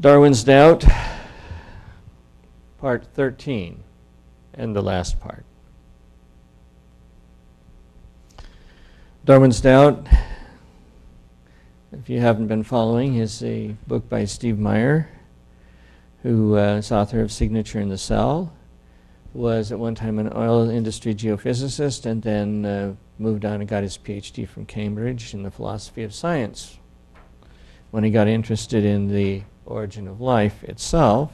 Darwin's Doubt, part 13, and the last part. Darwin's Doubt, if you haven't been following, is a book by Steve Meyer, who uh, is author of Signature in the Cell, was at one time an oil industry geophysicist, and then uh, moved on and got his PhD from Cambridge in the philosophy of science. When he got interested in the origin of life itself,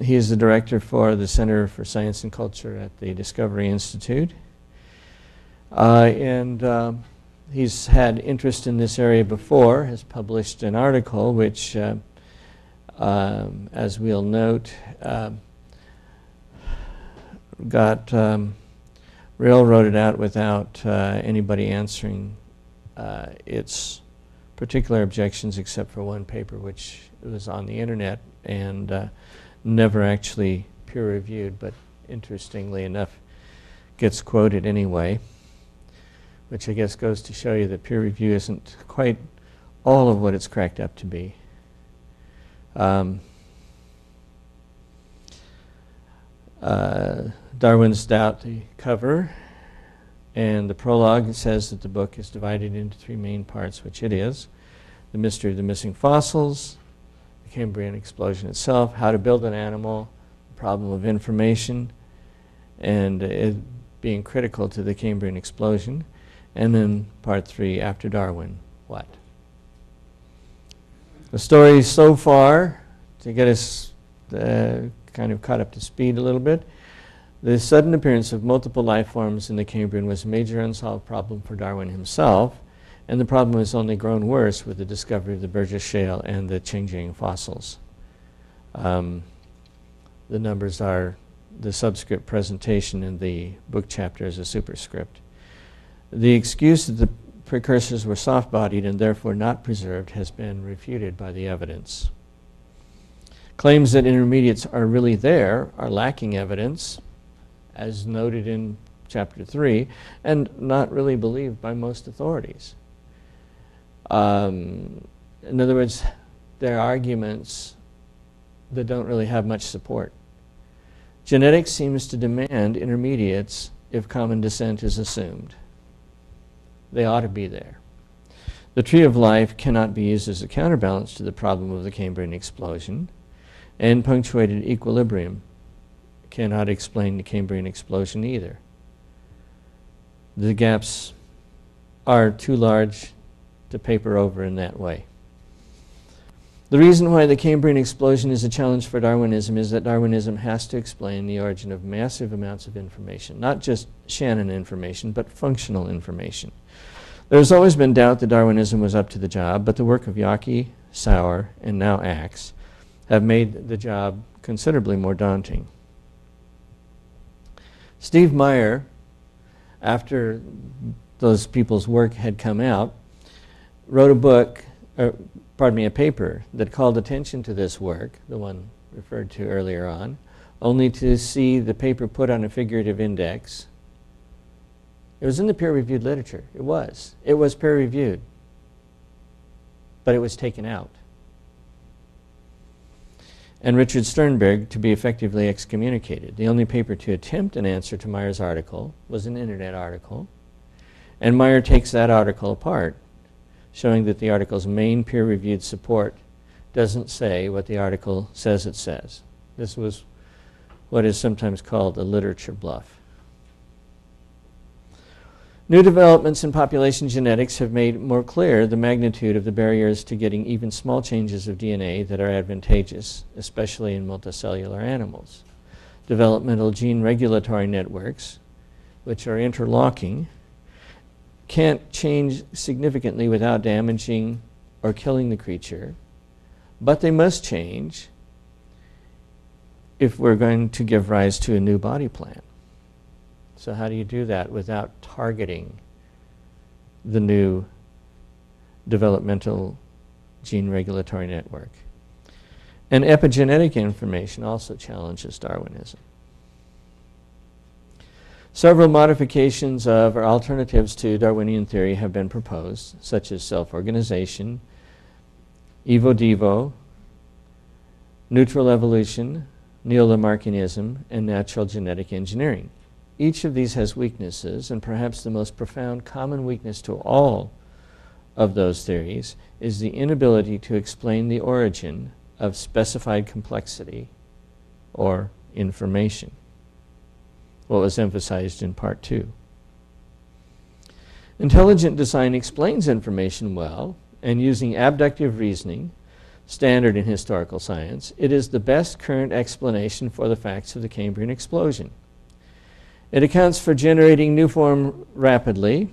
he is the director for the Center for Science and Culture at the Discovery Institute. Uh, and uh, he's had interest in this area before, has published an article which, uh, um, as we'll note, um, got um, railroaded out without uh, anybody answering uh, its particular objections except for one paper which was on the internet and uh, never actually peer reviewed, but interestingly enough gets quoted anyway, which I guess goes to show you that peer review isn't quite all of what it's cracked up to be. Um, uh, Darwin's Doubt, the cover, and the prologue says that the book is divided into three main parts, which it is the mystery of the missing fossils, the Cambrian explosion itself, how to build an animal, the problem of information, and it being critical to the Cambrian explosion. And then part three, after Darwin, what? The story so far, to get us uh, kind of caught up to speed a little bit, the sudden appearance of multiple life forms in the Cambrian was a major unsolved problem for Darwin himself, and the problem has only grown worse with the discovery of the Burgess Shale and the Chengjiang fossils. Um, the numbers are the subscript presentation in the book chapter as a superscript. The excuse that the precursors were soft-bodied and therefore not preserved has been refuted by the evidence. Claims that intermediates are really there are lacking evidence as noted in chapter 3, and not really believed by most authorities. Um, in other words, there are arguments that don't really have much support. Genetics seems to demand intermediates if common descent is assumed. They ought to be there. The tree of life cannot be used as a counterbalance to the problem of the Cambrian explosion, and punctuated equilibrium cannot explain the Cambrian explosion either. The gaps are too large to paper over in that way. The reason why the Cambrian explosion is a challenge for Darwinism is that Darwinism has to explain the origin of massive amounts of information, not just Shannon information, but functional information. There's always been doubt that Darwinism was up to the job, but the work of Yockey, Sauer, and now Axe have made the job considerably more daunting. Steve Meyer, after those people's work had come out, wrote a book, uh, pardon me, a paper that called attention to this work, the one referred to earlier on, only to see the paper put on a figurative index. It was in the peer-reviewed literature. It was. It was peer-reviewed. But it was taken out and Richard Sternberg to be effectively excommunicated. The only paper to attempt an answer to Meyer's article was an internet article, and Meyer takes that article apart, showing that the article's main peer-reviewed support doesn't say what the article says it says. This was what is sometimes called a literature bluff. New developments in population genetics have made more clear the magnitude of the barriers to getting even small changes of DNA that are advantageous, especially in multicellular animals. Developmental gene regulatory networks, which are interlocking, can't change significantly without damaging or killing the creature, but they must change if we're going to give rise to a new body plan. So how do you do that without targeting the new developmental gene regulatory network? And epigenetic information also challenges Darwinism. Several modifications of or alternatives to Darwinian theory have been proposed, such as self-organization, evo-devo, neutral evolution, neo-Lamarckianism, and natural genetic engineering. Each of these has weaknesses, and perhaps the most profound common weakness to all of those theories is the inability to explain the origin of specified complexity or information, what was emphasized in part two. Intelligent design explains information well, and using abductive reasoning, standard in historical science, it is the best current explanation for the facts of the Cambrian explosion. It accounts for generating new form rapidly.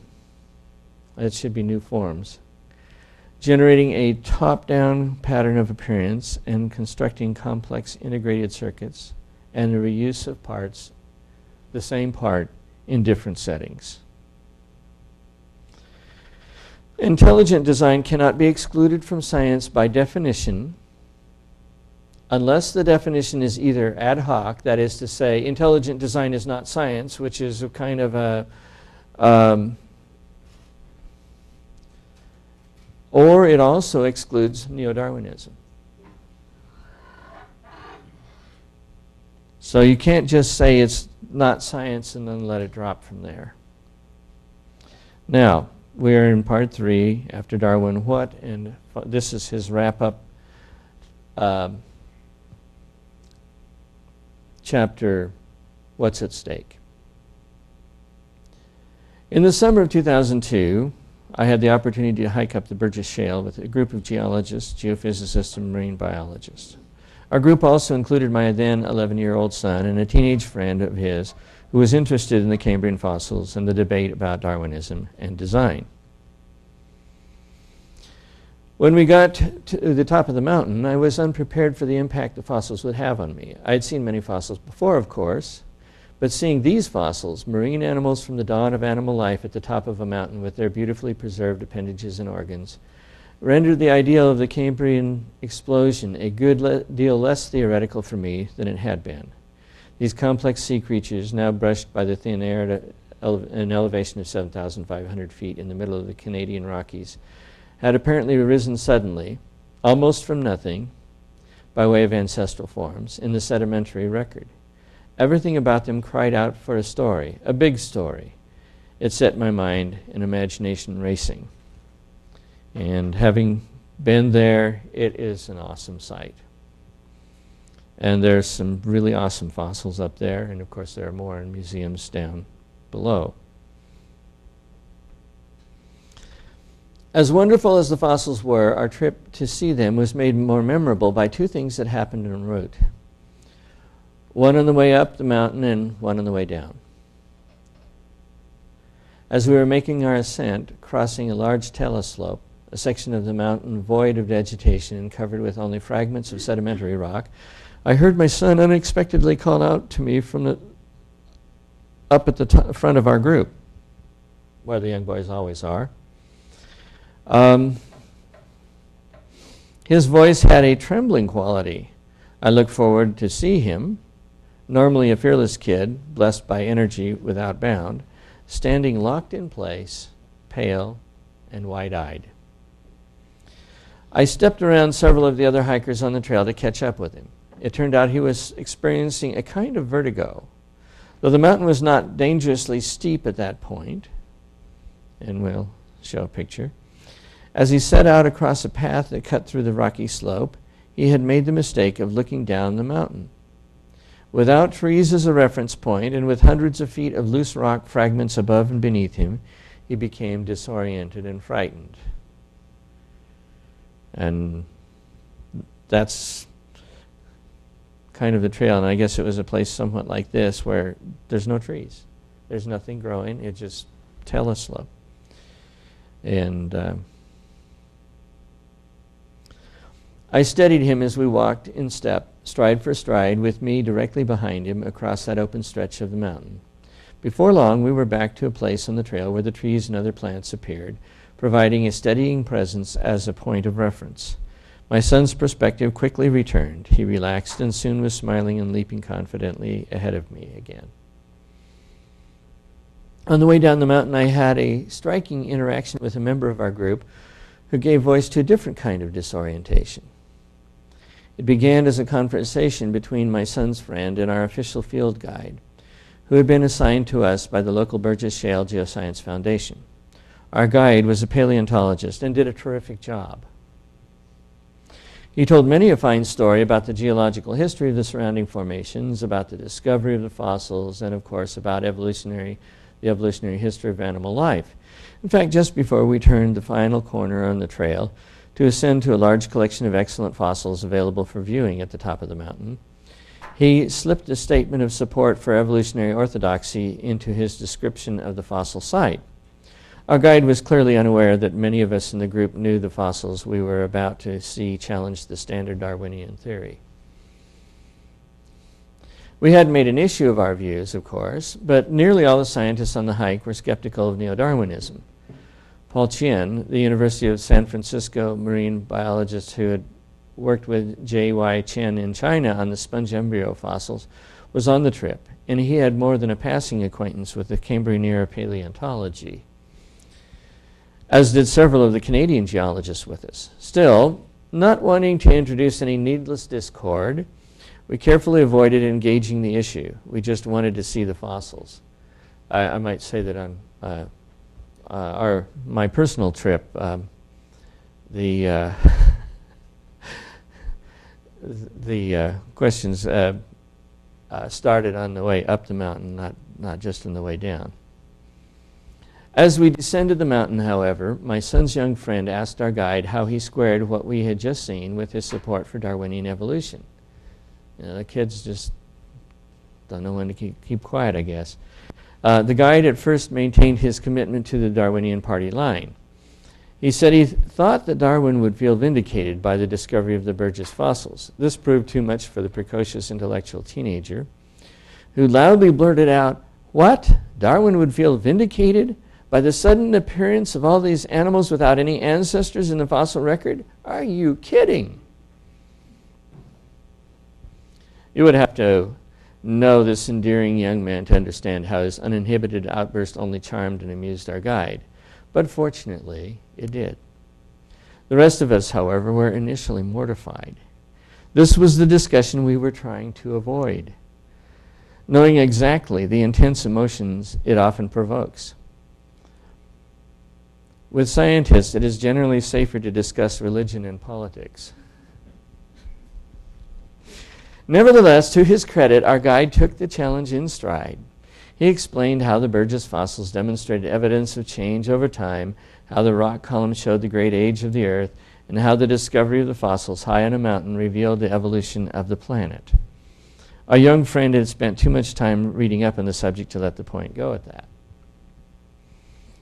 It should be new forms. Generating a top-down pattern of appearance and constructing complex integrated circuits and the reuse of parts, the same part, in different settings. Intelligent design cannot be excluded from science by definition unless the definition is either ad hoc, that is to say, intelligent design is not science, which is a kind of a, um, or it also excludes neo Darwinism. So you can't just say it's not science and then let it drop from there. Now, we are in part three after Darwin. What? And this is his wrap up. Um, chapter, What's at Stake? In the summer of 2002, I had the opportunity to hike up the Burgess Shale with a group of geologists, geophysicists, and marine biologists. Our group also included my then 11 year old son and a teenage friend of his who was interested in the Cambrian fossils and the debate about Darwinism and design. When we got to the top of the mountain, I was unprepared for the impact the fossils would have on me. I had seen many fossils before, of course, but seeing these fossils, marine animals from the dawn of animal life at the top of a mountain with their beautifully preserved appendages and organs, rendered the ideal of the Cambrian explosion a good deal less theoretical for me than it had been. These complex sea creatures, now brushed by the thin air at an elevation of 7,500 feet in the middle of the Canadian Rockies, had apparently arisen suddenly, almost from nothing, by way of ancestral forms, in the sedimentary record. Everything about them cried out for a story, a big story. It set my mind and imagination racing. And having been there, it is an awesome sight. And there's some really awesome fossils up there, and of course, there are more in museums down below. As wonderful as the fossils were, our trip to see them was made more memorable by two things that happened en route one on the way up the mountain and one on the way down. As we were making our ascent, crossing a large talus slope, a section of the mountain void of vegetation and covered with only fragments of sedimentary rock, I heard my son unexpectedly call out to me from the up at the front of our group, where the young boys always are. Um, his voice had a trembling quality. I looked forward to see him, normally a fearless kid, blessed by energy without bound, standing locked in place, pale and wide-eyed. I stepped around several of the other hikers on the trail to catch up with him. It turned out he was experiencing a kind of vertigo. Though the mountain was not dangerously steep at that point, and we'll show a picture, as he set out across a path that cut through the rocky slope, he had made the mistake of looking down the mountain. Without trees as a reference point, and with hundreds of feet of loose rock fragments above and beneath him, he became disoriented and frightened. And that's kind of the trail. And I guess it was a place somewhat like this where there's no trees, there's nothing growing. It's just talus slope. And uh, I steadied him as we walked in step, stride for stride, with me directly behind him across that open stretch of the mountain. Before long, we were back to a place on the trail where the trees and other plants appeared, providing a steadying presence as a point of reference. My son's perspective quickly returned. He relaxed and soon was smiling and leaping confidently ahead of me again. On the way down the mountain, I had a striking interaction with a member of our group who gave voice to a different kind of disorientation. It began as a conversation between my son's friend and our official field guide, who had been assigned to us by the local Burgess Shale Geoscience Foundation. Our guide was a paleontologist and did a terrific job. He told many a fine story about the geological history of the surrounding formations, about the discovery of the fossils, and of course about evolutionary, the evolutionary history of animal life. In fact, just before we turned the final corner on the trail to ascend to a large collection of excellent fossils available for viewing at the top of the mountain, he slipped a statement of support for evolutionary orthodoxy into his description of the fossil site. Our guide was clearly unaware that many of us in the group knew the fossils we were about to see challenge the standard Darwinian theory. We had made an issue of our views, of course, but nearly all the scientists on the hike were skeptical of neo Darwinism. Paul Chien, the University of San Francisco marine biologist who had worked with J.Y. Chen in China on the sponge embryo fossils, was on the trip, and he had more than a passing acquaintance with the Cambrian era paleontology, as did several of the Canadian geologists with us. Still, not wanting to introduce any needless discord, we carefully avoided engaging the issue. We just wanted to see the fossils. I, I might say that on uh, uh, our my personal trip, um, the uh, the uh, questions started on the way up the mountain, not not just on the way down. As we descended the mountain, however, my son's young friend asked our guide how he squared what we had just seen with his support for Darwinian evolution. You know, the kids just don't know when to keep, keep quiet, I guess. Uh, the guide at first maintained his commitment to the Darwinian party line. He said he th- thought that Darwin would feel vindicated by the discovery of the Burgess fossils. This proved too much for the precocious intellectual teenager, who loudly blurted out, What? Darwin would feel vindicated by the sudden appearance of all these animals without any ancestors in the fossil record? Are you kidding? You would have to know this endearing young man to understand how his uninhibited outburst only charmed and amused our guide. But fortunately, it did. The rest of us, however, were initially mortified. This was the discussion we were trying to avoid, knowing exactly the intense emotions it often provokes. With scientists, it is generally safer to discuss religion and politics. Nevertheless, to his credit, our guide took the challenge in stride. He explained how the Burgess fossils demonstrated evidence of change over time, how the rock columns showed the great age of the Earth, and how the discovery of the fossils high on a mountain revealed the evolution of the planet. Our young friend had spent too much time reading up on the subject to let the point go at that.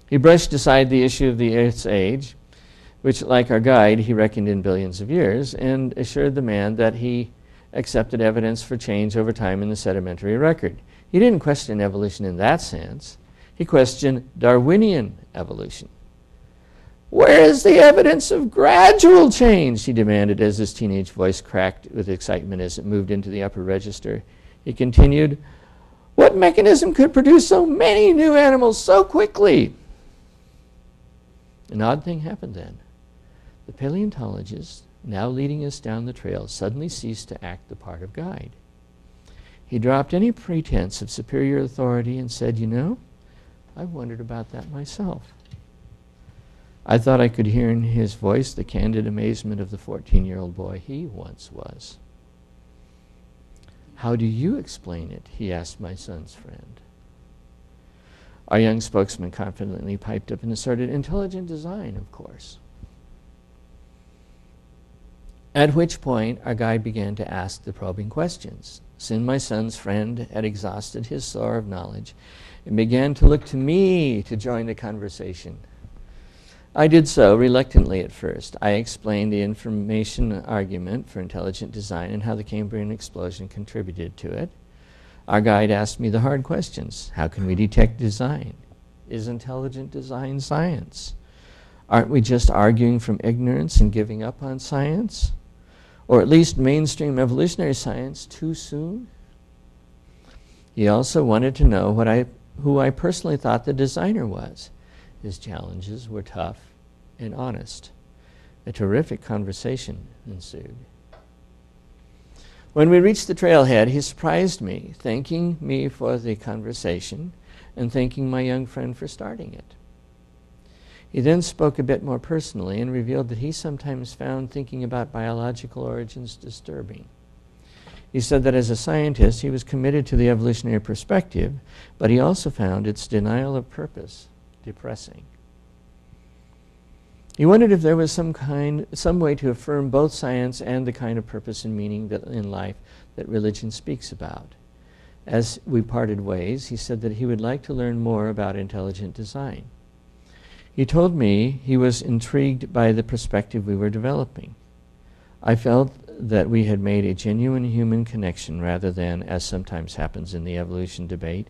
He brushed aside the issue of the Earth's age, which, like our guide, he reckoned in billions of years, and assured the man that he accepted evidence for change over time in the sedimentary record. He didn't question evolution in that sense. He questioned Darwinian evolution. Where is the evidence of gradual change? He demanded as his teenage voice cracked with excitement as it moved into the upper register. He continued, What mechanism could produce so many new animals so quickly? An odd thing happened then. The paleontologist now leading us down the trail, suddenly ceased to act the part of guide. He dropped any pretense of superior authority and said, You know, I've wondered about that myself. I thought I could hear in his voice the candid amazement of the 14 year old boy he once was. How do you explain it? he asked my son's friend. Our young spokesman confidently piped up and asserted intelligent design, of course. At which point, our guide began to ask the probing questions. Soon my son's friend had exhausted his store of knowledge and began to look to me to join the conversation. I did so reluctantly at first. I explained the information argument for intelligent design and how the Cambrian explosion contributed to it. Our guide asked me the hard questions How can we detect design? Is intelligent design science? Aren't we just arguing from ignorance and giving up on science? Or at least mainstream evolutionary science too soon? He also wanted to know what I, who I personally thought the designer was. His challenges were tough and honest. A terrific conversation ensued. When we reached the trailhead, he surprised me, thanking me for the conversation and thanking my young friend for starting it. He then spoke a bit more personally and revealed that he sometimes found thinking about biological origins disturbing. He said that as a scientist, he was committed to the evolutionary perspective, but he also found its denial of purpose depressing. He wondered if there was some kind, some way to affirm both science and the kind of purpose and meaning that in life that religion speaks about. As we parted ways, he said that he would like to learn more about intelligent design. He told me he was intrigued by the perspective we were developing. I felt that we had made a genuine human connection rather than, as sometimes happens in the evolution debate,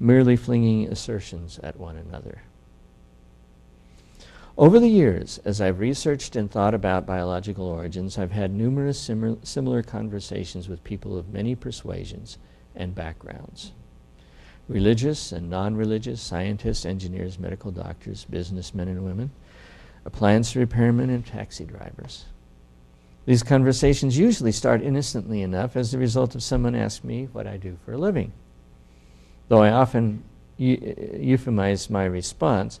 merely flinging assertions at one another. Over the years, as I've researched and thought about biological origins, I've had numerous similar, conversations with people of many persuasions and backgrounds religious and non religious, scientists, engineers, medical doctors, businessmen and women, appliance repairmen, and taxi drivers. These conversations usually start innocently enough as the result of someone asking me what I do for a living. Though I often euphemize my response,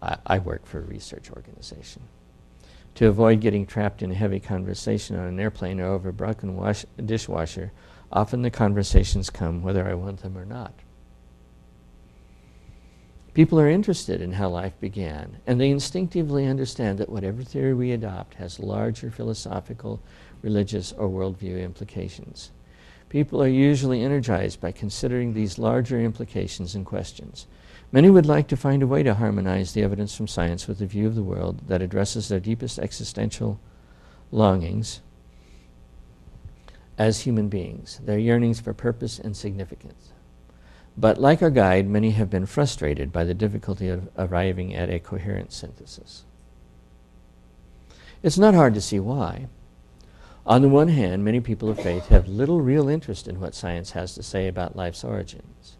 I, I work for a research organization. To avoid getting trapped in a heavy conversation on an airplane or over a broken wash, dishwasher, often the conversations come whether I want them or not. People are interested in how life began, and they instinctively understand that whatever theory we adopt has larger philosophical, religious, or worldview implications. People are usually energized by considering these larger implications and questions. Many would like to find a way to harmonize the evidence from science with a view of the world that addresses their deepest existential longings as human beings, their yearnings for purpose and significance. But like our guide, many have been frustrated by the difficulty of arriving at a coherent synthesis. It's not hard to see why. On the one hand, many people of faith have little real interest in what science has to say about life's origins.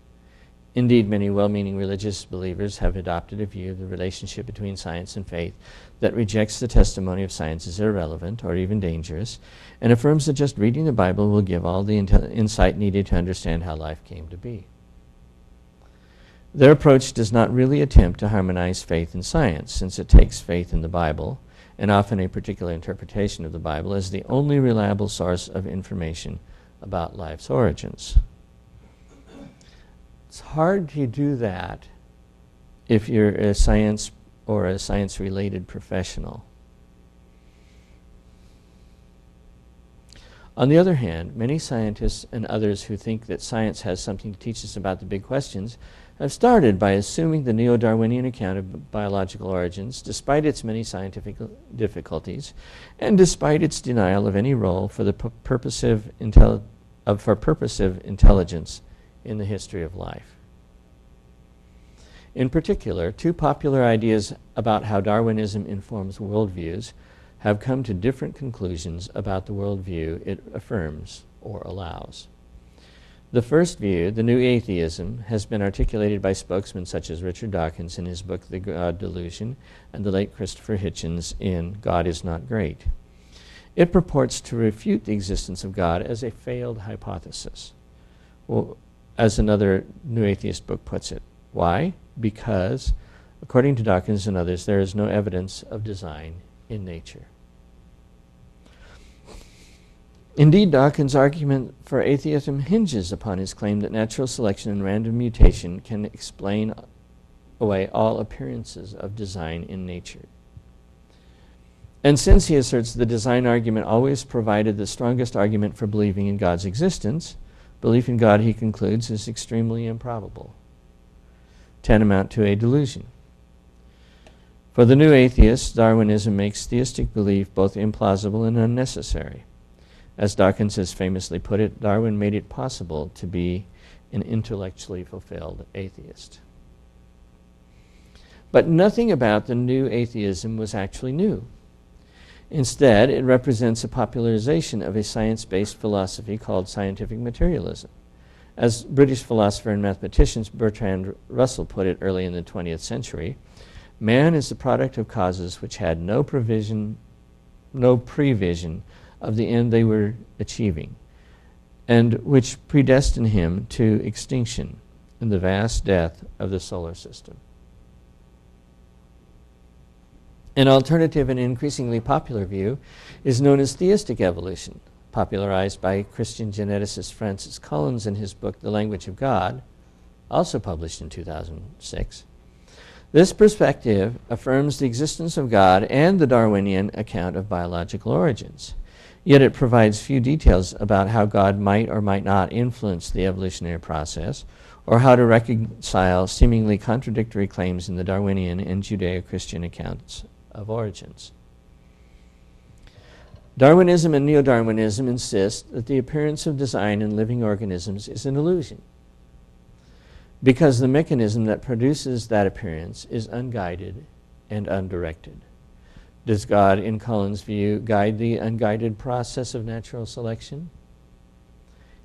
Indeed, many well meaning religious believers have adopted a view of the relationship between science and faith that rejects the testimony of science as irrelevant or even dangerous and affirms that just reading the Bible will give all the insight needed to understand how life came to be. Their approach does not really attempt to harmonize faith and science, since it takes faith in the Bible, and often a particular interpretation of the Bible, as the only reliable source of information about life's origins. It's hard to do that if you're a science or a science related professional. On the other hand, many scientists and others who think that science has something to teach us about the big questions have started by assuming the neo Darwinian account of biological origins, despite its many scientific difficulties, and despite its denial of any role for, the purposive, intel- for purposive intelligence in the history of life. In particular, two popular ideas about how Darwinism informs worldviews have come to different conclusions about the worldview it affirms or allows. The first view, the new atheism, has been articulated by spokesmen such as Richard Dawkins in his book The God Delusion and the late Christopher Hitchens in God is Not Great. It purports to refute the existence of God as a failed hypothesis. Well, as another New Atheist book puts it. Why? Because, according to Dawkins and others, there is no evidence of design in nature. Indeed, Dawkins' argument for atheism hinges upon his claim that natural selection and random mutation can explain away all appearances of design in nature. And since he asserts the design argument always provided the strongest argument for believing in God's existence, Belief in God, he concludes, is extremely improbable, tantamount to a delusion. For the new atheists, Darwinism makes theistic belief both implausible and unnecessary. As Dawkins has famously put it, Darwin made it possible to be an intellectually fulfilled atheist. But nothing about the new atheism was actually new. Instead, it represents a popularization of a science based philosophy called scientific materialism. As British philosopher and mathematician Bertrand Russell put it early in the 20th century, man is the product of causes which had no provision, no prevision of the end they were achieving. and which predestined him to extinction in the vast death of the solar system. An alternative and increasingly popular view is known as theistic evolution, popularized by Christian geneticist Francis Collins in his book The Language of God, also published in 2006. This perspective affirms the existence of God and the Darwinian account of biological origins. Yet it provides few details about how God might or might not influence the evolutionary process, or how to reconcile seemingly contradictory claims in the Darwinian and Judeo Christian accounts of origins. Darwinism and Neo Darwinism insist that the appearance of design in living organisms is an illusion because the mechanism that produces that appearance is unguided and undirected. Does God, in Collins' view, guide the unguided process of natural selection?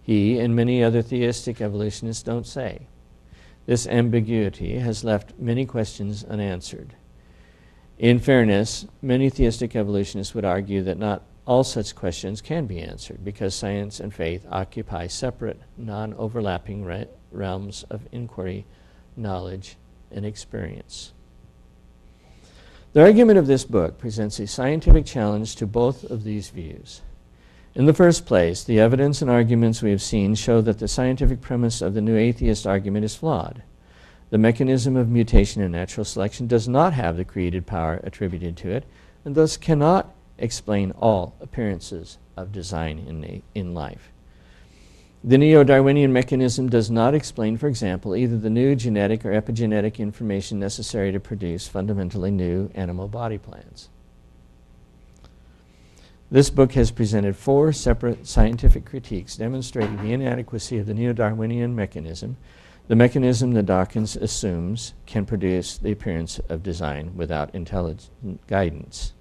He and many other theistic evolutionists don't say. This ambiguity has left many questions unanswered. In fairness, many theistic evolutionists would argue that not all such questions can be answered because science and faith occupy separate, non overlapping realms of inquiry, knowledge, and experience. The argument of this book presents a scientific challenge to both of these views. In the first place, the evidence and arguments we have seen show that the scientific premise of the new atheist argument is flawed. The mechanism of mutation and natural selection does not have the created power attributed to it, and thus cannot explain all appearances of design in, in life. The neo Darwinian mechanism does not explain, for example, either the new genetic or epigenetic information necessary to produce fundamentally new animal body plans. This book has presented four separate scientific critiques demonstrating the inadequacy of the neo Darwinian mechanism, the mechanism that Dawkins assumes can produce the appearance of design without intelligent guidance.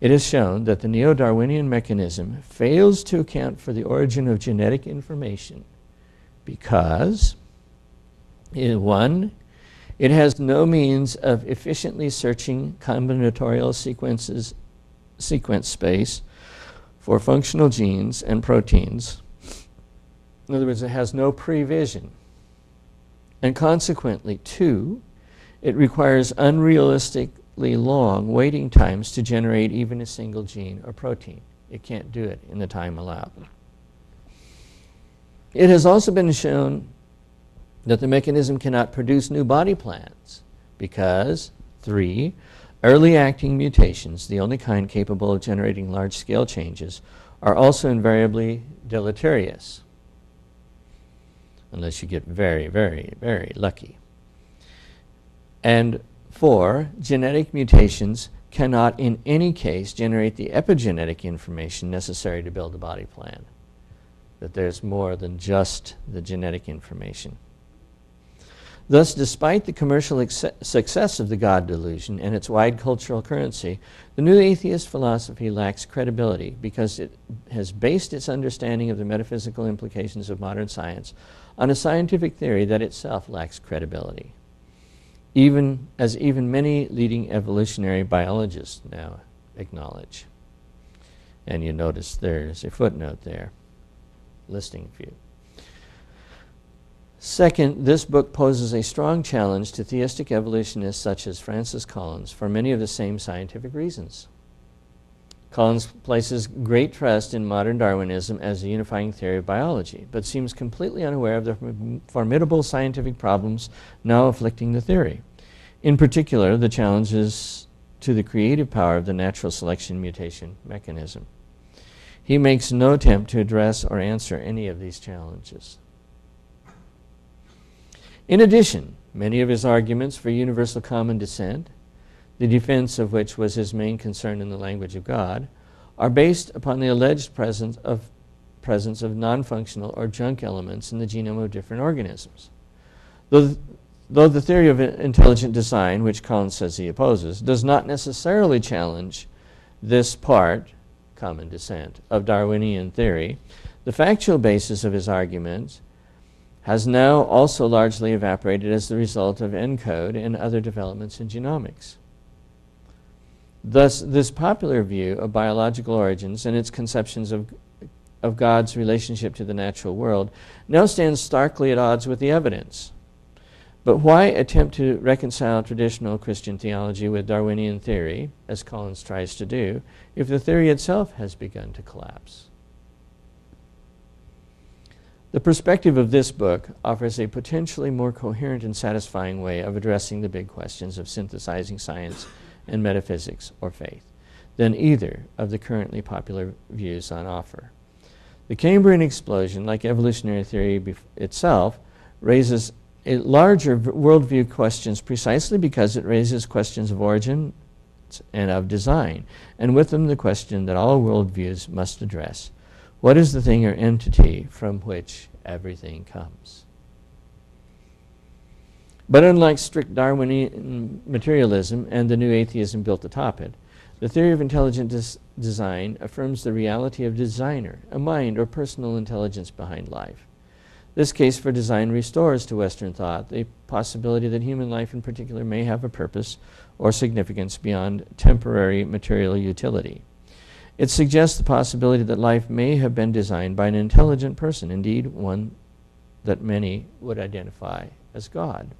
It is shown that the neo Darwinian mechanism fails to account for the origin of genetic information because, in one, it has no means of efficiently searching combinatorial sequences, sequence space for functional genes and proteins. In other words, it has no prevision. And consequently, two, it requires unrealistic long waiting times to generate even a single gene or protein. It can't do it in the time allowed. It has also been shown that the mechanism cannot produce new body plans because, three, early acting mutations, the only kind capable of generating large scale changes, are also invariably deleterious, unless you get very, very, very lucky. And Four, genetic mutations cannot in any case generate the epigenetic information necessary to build a body plan. That there's more than just the genetic information. Thus, despite the commercial success of the God delusion and its wide cultural currency, the new atheist philosophy lacks credibility because it has based its understanding of the metaphysical implications of modern science on a scientific theory that itself lacks credibility even as even many leading evolutionary biologists now acknowledge. And you notice there's a footnote there listing a few. Second, this book poses a strong challenge to theistic evolutionists such as Francis Collins for many of the same scientific reasons. Collins places great trust in modern Darwinism as a unifying theory of biology, but seems completely unaware of the formidable scientific problems now afflicting the theory. In particular, the challenges to the creative power of the natural selection mutation mechanism. He makes no attempt to address or answer any of these challenges. In addition, many of his arguments for universal common descent the defense of which was his main concern in the language of God, are based upon the alleged presence of, presence of non functional or junk elements in the genome of different organisms. Though, though the theory of intelligent design, which Collins says he opposes, does not necessarily challenge this part, common descent, of Darwinian theory, the factual basis of his arguments has now also largely evaporated as the result of ENCODE and other developments in genomics. Thus, this popular view of biological origins and its conceptions of of God's relationship to the natural world now stands starkly at odds with the evidence. But why attempt to reconcile traditional Christian theology with Darwinian theory, as Collins tries to do, if the theory itself has begun to collapse? The perspective of this book offers a potentially more coherent and satisfying way of addressing the big questions of synthesizing science and metaphysics or faith than either of the currently popular views on offer. The Cambrian explosion, like evolutionary theory itself, raises larger worldview questions precisely because it raises questions of origin and of design, and with them the question that all worldviews must address. What is the thing or entity from which everything comes? But unlike strict Darwinian materialism and the new atheism built atop it, the theory of intelligent des design affirms the reality of designer, a mind or personal intelligence behind life. This case for design restores to Western thought the possibility that human life in particular may have a purpose or significance beyond temporary material utility. It suggests the possibility that life may have been designed by an intelligent person, indeed, one that many would identify as God.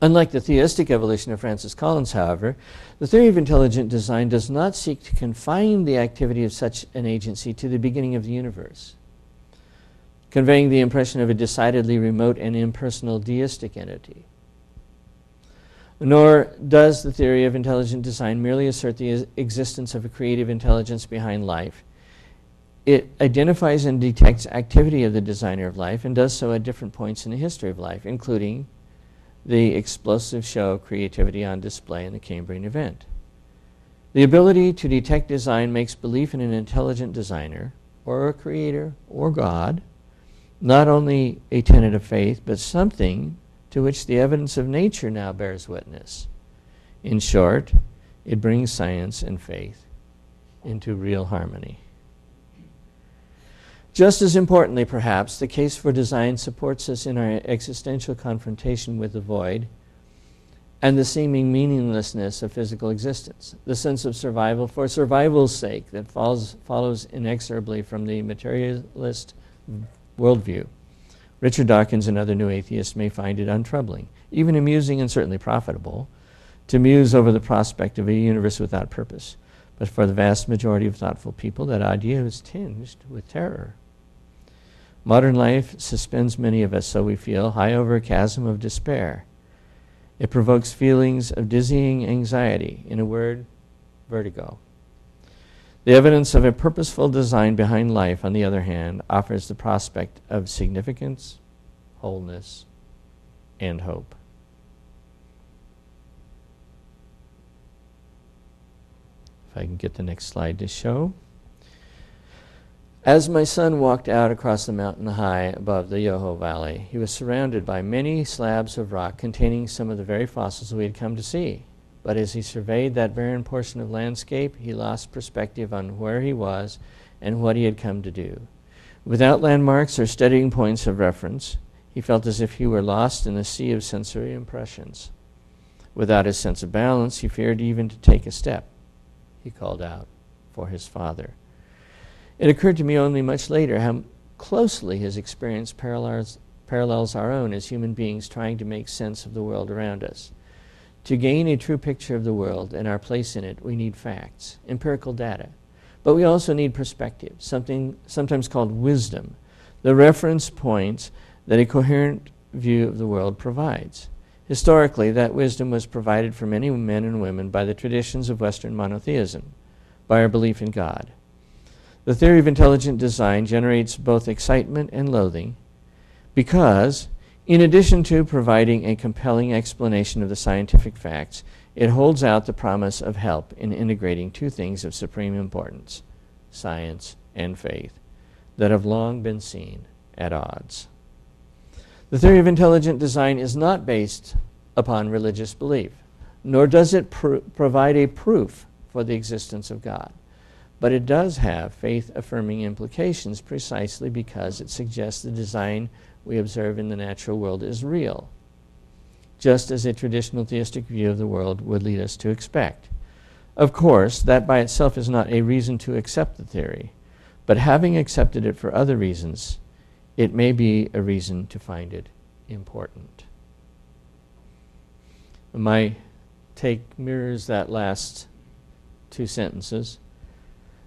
Unlike the theistic evolution of Francis Collins, however, the theory of intelligent design does not seek to confine the activity of such an agency to the beginning of the universe, conveying the impression of a decidedly remote and impersonal deistic entity. Nor does the theory of intelligent design merely assert the existence of a creative intelligence behind life. It identifies and detects activity of the designer of life and does so at different points in the history of life, including the explosive show of creativity on display in the Cambrian event. The ability to detect design makes belief in an intelligent designer, or a creator, or God, not only a tenet of faith, but something to which the evidence of nature now bears witness. In short, it brings science and faith into real harmony. Just as importantly, perhaps, the case for design supports us in our existential confrontation with the void and the seeming meaninglessness of physical existence, the sense of survival for survival's sake that falls, follows inexorably from the materialist worldview. Richard Dawkins and other new atheists may find it untroubling, even amusing and certainly profitable, to muse over the prospect of a universe without purpose. But for the vast majority of thoughtful people, that idea is tinged with terror. Modern life suspends many of us, so we feel, high over a chasm of despair. It provokes feelings of dizzying anxiety, in a word, vertigo. The evidence of a purposeful design behind life, on the other hand, offers the prospect of significance, wholeness, and hope. If I can get the next slide to show. As my son walked out across the mountain high above the Yoho Valley, he was surrounded by many slabs of rock containing some of the very fossils we had come to see. But as he surveyed that barren portion of landscape, he lost perspective on where he was and what he had come to do. Without landmarks or steadying points of reference, he felt as if he were lost in a sea of sensory impressions. Without his sense of balance, he feared even to take a step. He called out for his father. It occurred to me only much later how closely his experience parallels, parallels our own as human beings trying to make sense of the world around us. To gain a true picture of the world and our place in it, we need facts, empirical data. But we also need perspective, something sometimes called wisdom, the reference points that a coherent view of the world provides. Historically, that wisdom was provided for many men and women by the traditions of Western monotheism, by our belief in God. The theory of intelligent design generates both excitement and loathing because, in addition to providing a compelling explanation of the scientific facts, it holds out the promise of help in integrating two things of supreme importance science and faith that have long been seen at odds. The theory of intelligent design is not based upon religious belief, nor does it pr provide a proof for the existence of God. But it does have faith affirming implications precisely because it suggests the design we observe in the natural world is real, just as a traditional theistic view of the world would lead us to expect. Of course, that by itself is not a reason to accept the theory. But having accepted it for other reasons, it may be a reason to find it important. My take mirrors that last two sentences.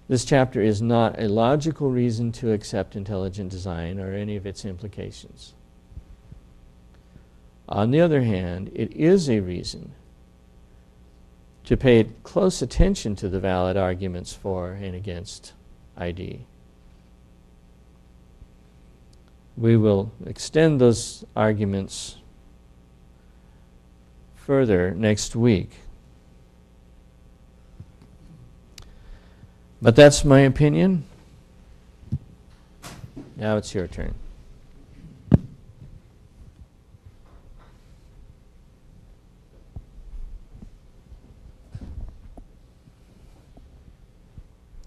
This chapter is not a logical reason to accept intelligent design or any of its implications. On the other hand, it is a reason to pay close attention to the valid arguments for and against ID. We will extend those arguments further next week. But that's my opinion. Now it's your turn.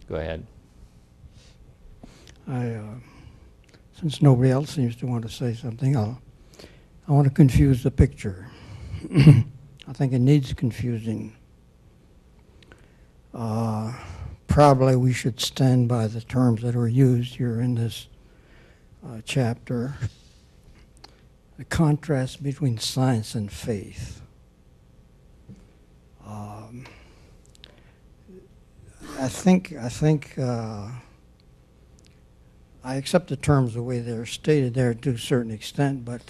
Go ahead. I, uh, since nobody else seems to want to say something, I'll, I want to confuse the picture. I think it needs confusing. Uh, probably we should stand by the terms that are used here in this uh, chapter. The contrast between science and faith. Um, I think I think uh, I accept the terms the way they're stated there to a certain extent, but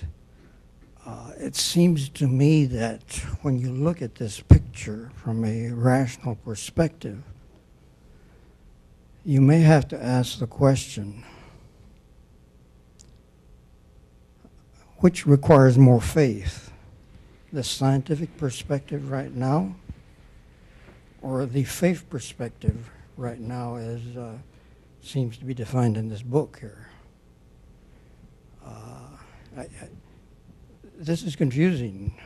uh, it seems to me that when you look at this picture from a rational perspective, you may have to ask the question which requires more faith? The scientific perspective right now, or the faith perspective right now, as uh, seems to be defined in this book here? Uh, I, I, this is confusing.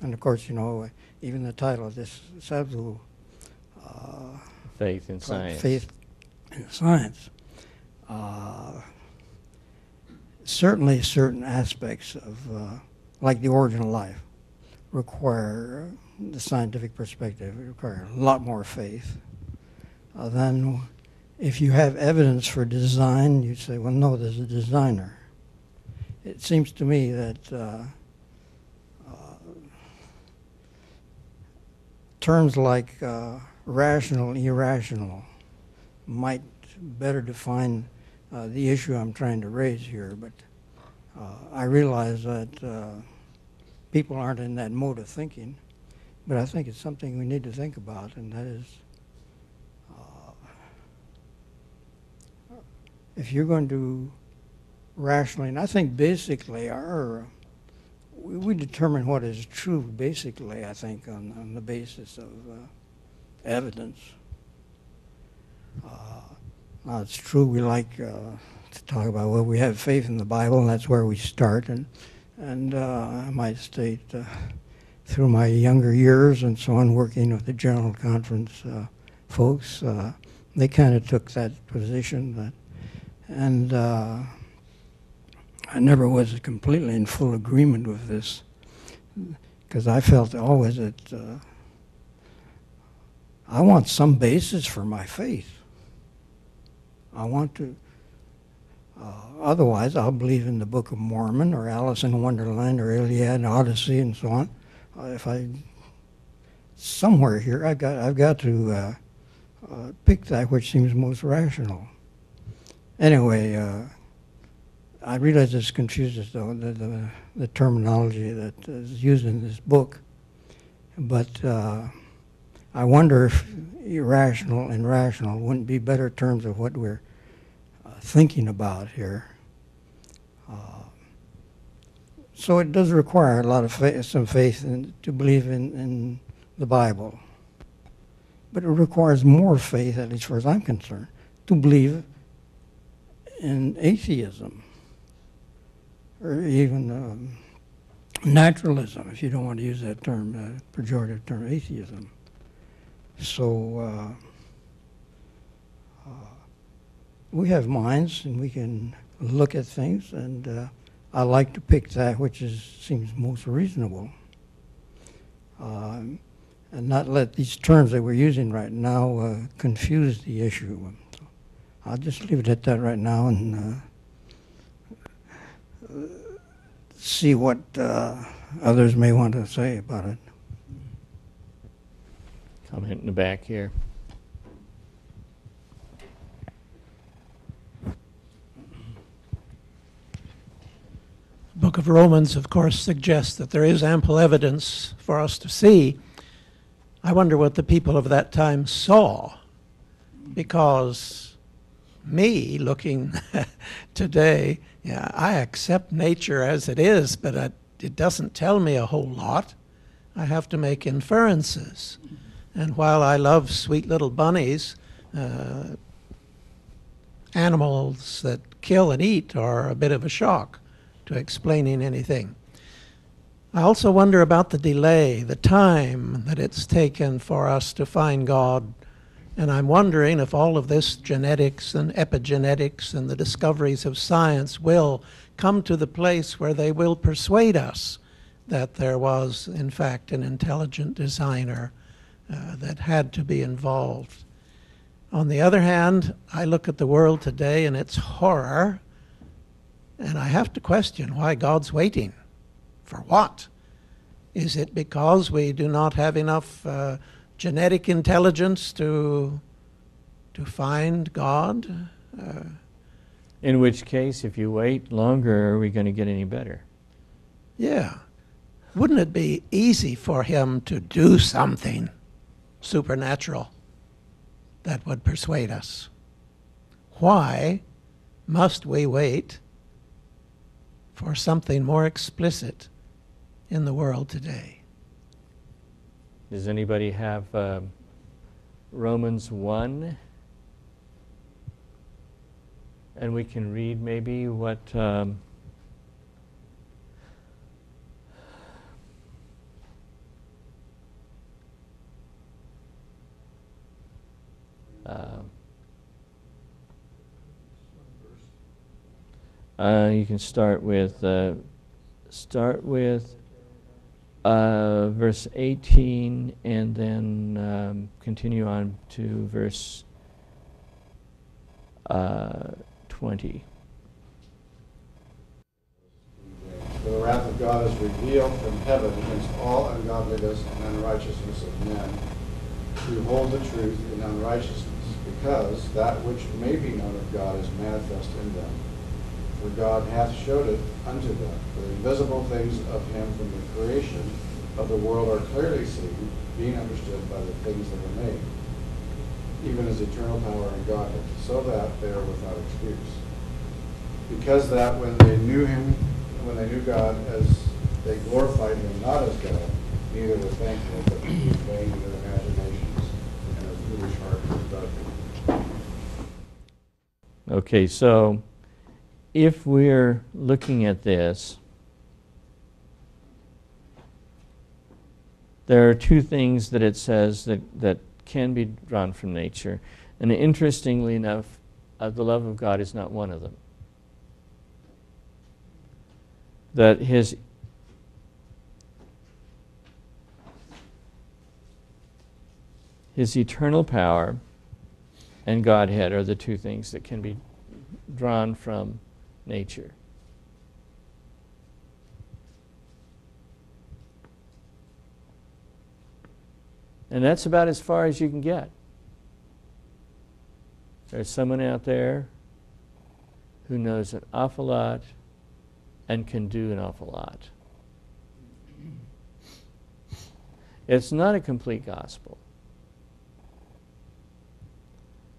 And of course, you know, even the title of this sadhu, uh, Faith in science. Faith in science. Uh, certainly, certain aspects of, uh, like the origin of life, require the scientific perspective, require a lot more faith uh, than if you have evidence for design. You say, well, no, there's a designer. It seems to me that uh, terms like uh, rational, irrational might better define uh, the issue I'm trying to raise here, but uh, I realize that uh, people aren't in that mode of thinking, but I think it's something we need to think about, and that is uh, if you're going to rationally, and I think basically our we, we determine what is true basically, I think, on, on the basis of uh, evidence. Uh, it's true we like uh, to talk about, well, we have faith in the Bible, and that's where we start. And, and uh, I might state, uh, through my younger years and so on, working with the General Conference uh, folks, they kind of took that position. That, and I never was completely in full agreement with this because I felt always that uh, I want some basis for my faith. I want to. Uh, otherwise, I'll believe in the Book of Mormon or Alice in Wonderland or Iliad and Odyssey and so on. Uh, if I somewhere here, I got I've got to uh, uh, pick that which seems most rational. Anyway uh, I realize this confuses though the, the, the, terminology that is used in this book, but uh, I wonder if irrational and rational wouldn't be better terms of what we're uh, thinking about here. Uh, so it does require a lot of faith, some faith in, to believe in, in the Bible, but it requires more faith, at least as far as I'm concerned, to believe in atheism or even um, naturalism, if you don't want to use that term, uh, pejorative term, atheism. So uh, uh, we have minds and we can look at things, and uh, I like to pick that which is, seems most reasonable. Um, and not let these terms that we're using right now uh, confuse the issue. I'll just leave it at that right now and uh, see what uh, others may want to say about it. Comment in the back here. book of Romans, of course, suggests that there is ample evidence for us to see. I wonder what the people of that time saw, because me, looking today, yeah, I accept nature as it is, but I, it doesn't tell me a whole lot. I have to make inferences. And while I love sweet little bunnies, uh, animals that kill and eat are a bit of a shock to explaining anything. I also wonder about the delay, the time that it's taken for us to find God. And I'm wondering if all of this genetics and epigenetics and the discoveries of science will come to the place where they will persuade us that there was, in fact, an intelligent designer uh, that had to be involved. On the other hand, I look at the world today and its horror and I have to question why God's waiting. For what? Is it because we do not have enough uh, genetic intelligence to, to find God? Uh, In which case, if you wait longer, are we going to get any better? Yeah. Wouldn't it be easy for him to do something supernatural that would persuade us? Why must we wait for something more explicit in the world today. Does anybody have uh, Romans 1? And we can read maybe what. Um, uh, Uh, you can start with uh, start with uh, verse 18 and then um, continue on to verse uh, 20. For the wrath of God is revealed from heaven against all ungodliness and unrighteousness of men who hold the truth in unrighteousness, because that which may be known of God is manifest in them for God hath showed it unto them. For the invisible things of him from the creation of the world are clearly seen, being understood by the things that are made, even as eternal power and Godhead, so that they are without excuse. Because that when they knew him, when they knew God, as they glorified him not as God, neither were thankful, but vain in their imaginations, and their foolish heart was darkened. Okay, so if we're looking at this, there are two things that it says that, that can be drawn from nature. And interestingly enough, uh, the love of God is not one of them. That his his eternal power and Godhead are the two things that can be drawn from nature. And that's about as far as you can get. There's someone out there who knows an awful lot and can do an awful lot. It's not a complete gospel.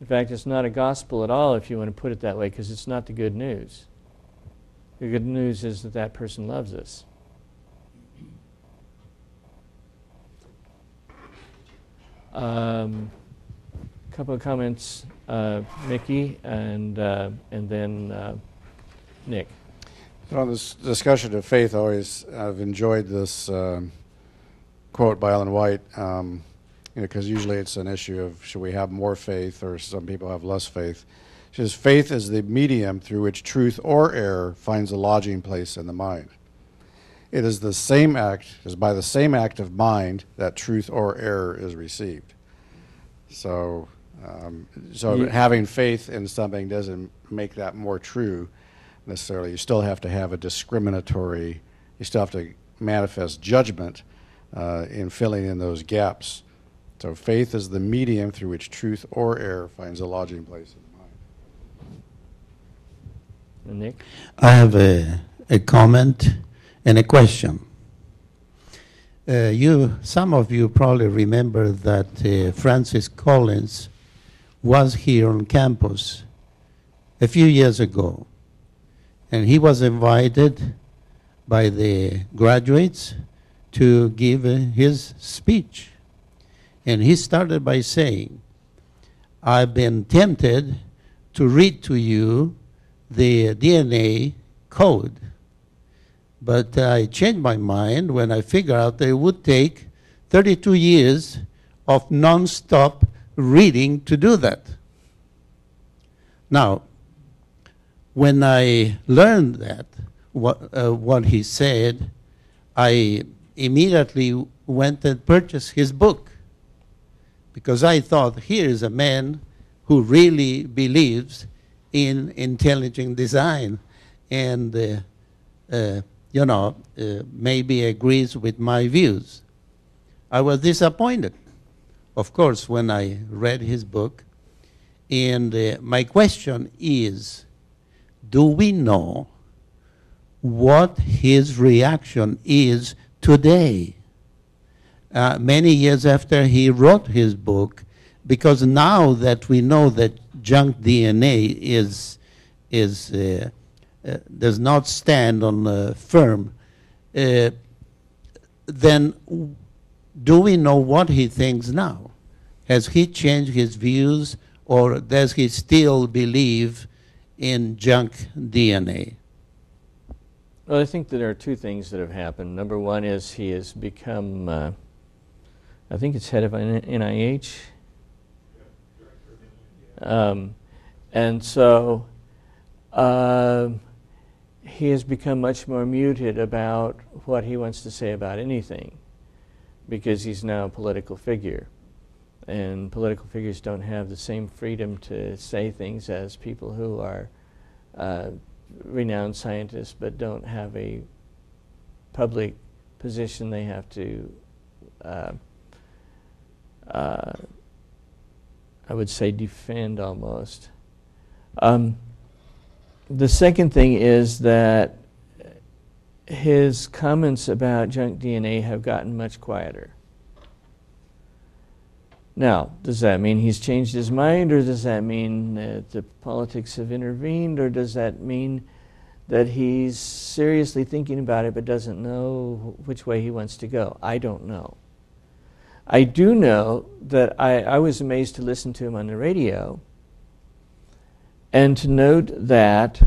In fact, it's not a gospel at all if you want to put it that way, because it's not the good news. The good news is that that person loves us. A um, couple of comments, uh, Mickey, and uh, and then uh, Nick. You know, this discussion of faith, always I've enjoyed this um, quote by Ellen White. Um, you know, because usually it's an issue of should we have more faith or some people have less faith. She says, faith is the medium through which truth or error finds a lodging place in the mind. It is the same act, is by the same act of mind that truth or error is received. So Um, so You- having faith in something doesn't make that more true necessarily. You still have to have a discriminatory, you still have to manifest judgment uh, in filling in those gaps. So faith is the medium through which truth or error finds a lodging place in the mind. Nick? I have a, a comment and a question. Uh, you, some of you probably remember that uh, Francis Collins was here on campus a few years ago, and he was invited by the graduates to give uh, his speech. And he started by saying, I've been tempted to read to you the DNA code. But I changed my mind when I figured out that it would take 32 years of non-stop reading to do that. Now, when I learned that, what, uh, what he said, I immediately went and purchased his book because I thought here is a man who really believes in intelligent design and, uh, uh, you know, uh, maybe agrees with my views. I was disappointed, of course, when I read his book. And uh, my question is do we know what his reaction is today? Uh, many years after he wrote his book, because now that we know that junk DNA is is uh, uh, does not stand on firm, uh, then do we know what he thinks now? Has he changed his views, or does he still believe in junk DNA? Well, I think that there are two things that have happened. Number one is he has become, uh, I think it's head of NIH. Um, and so um he has become much more muted about what he wants to say about anything because he's now a political figure. And political figures don't have the same freedom to say things as people who are uh, renowned scientists but don't have a public position they have to, uh, uh, I would say, defend almost. Um, the second thing is that his comments about junk DNA have gotten much quieter. Now, does that mean he's changed his mind, or does that mean that the politics have intervened, or does that mean that he's seriously thinking about it but doesn't know which way he wants to go? I don't know. I do know that I, I was amazed to listen to him on the radio and to note that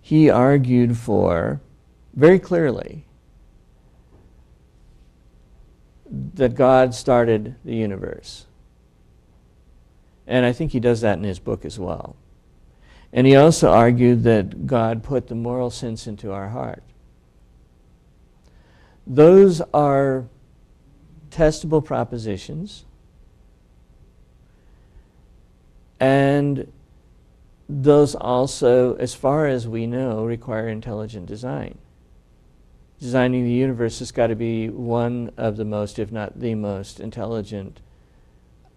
he argued for, very clearly, that God started the universe. And I think he does that in his book as well. And he also argued that God put the moral sense into our heart. Those are testable propositions. And those also, as far as we know, require intelligent design. Designing the universe has got to be one of the most, if not the most, intelligent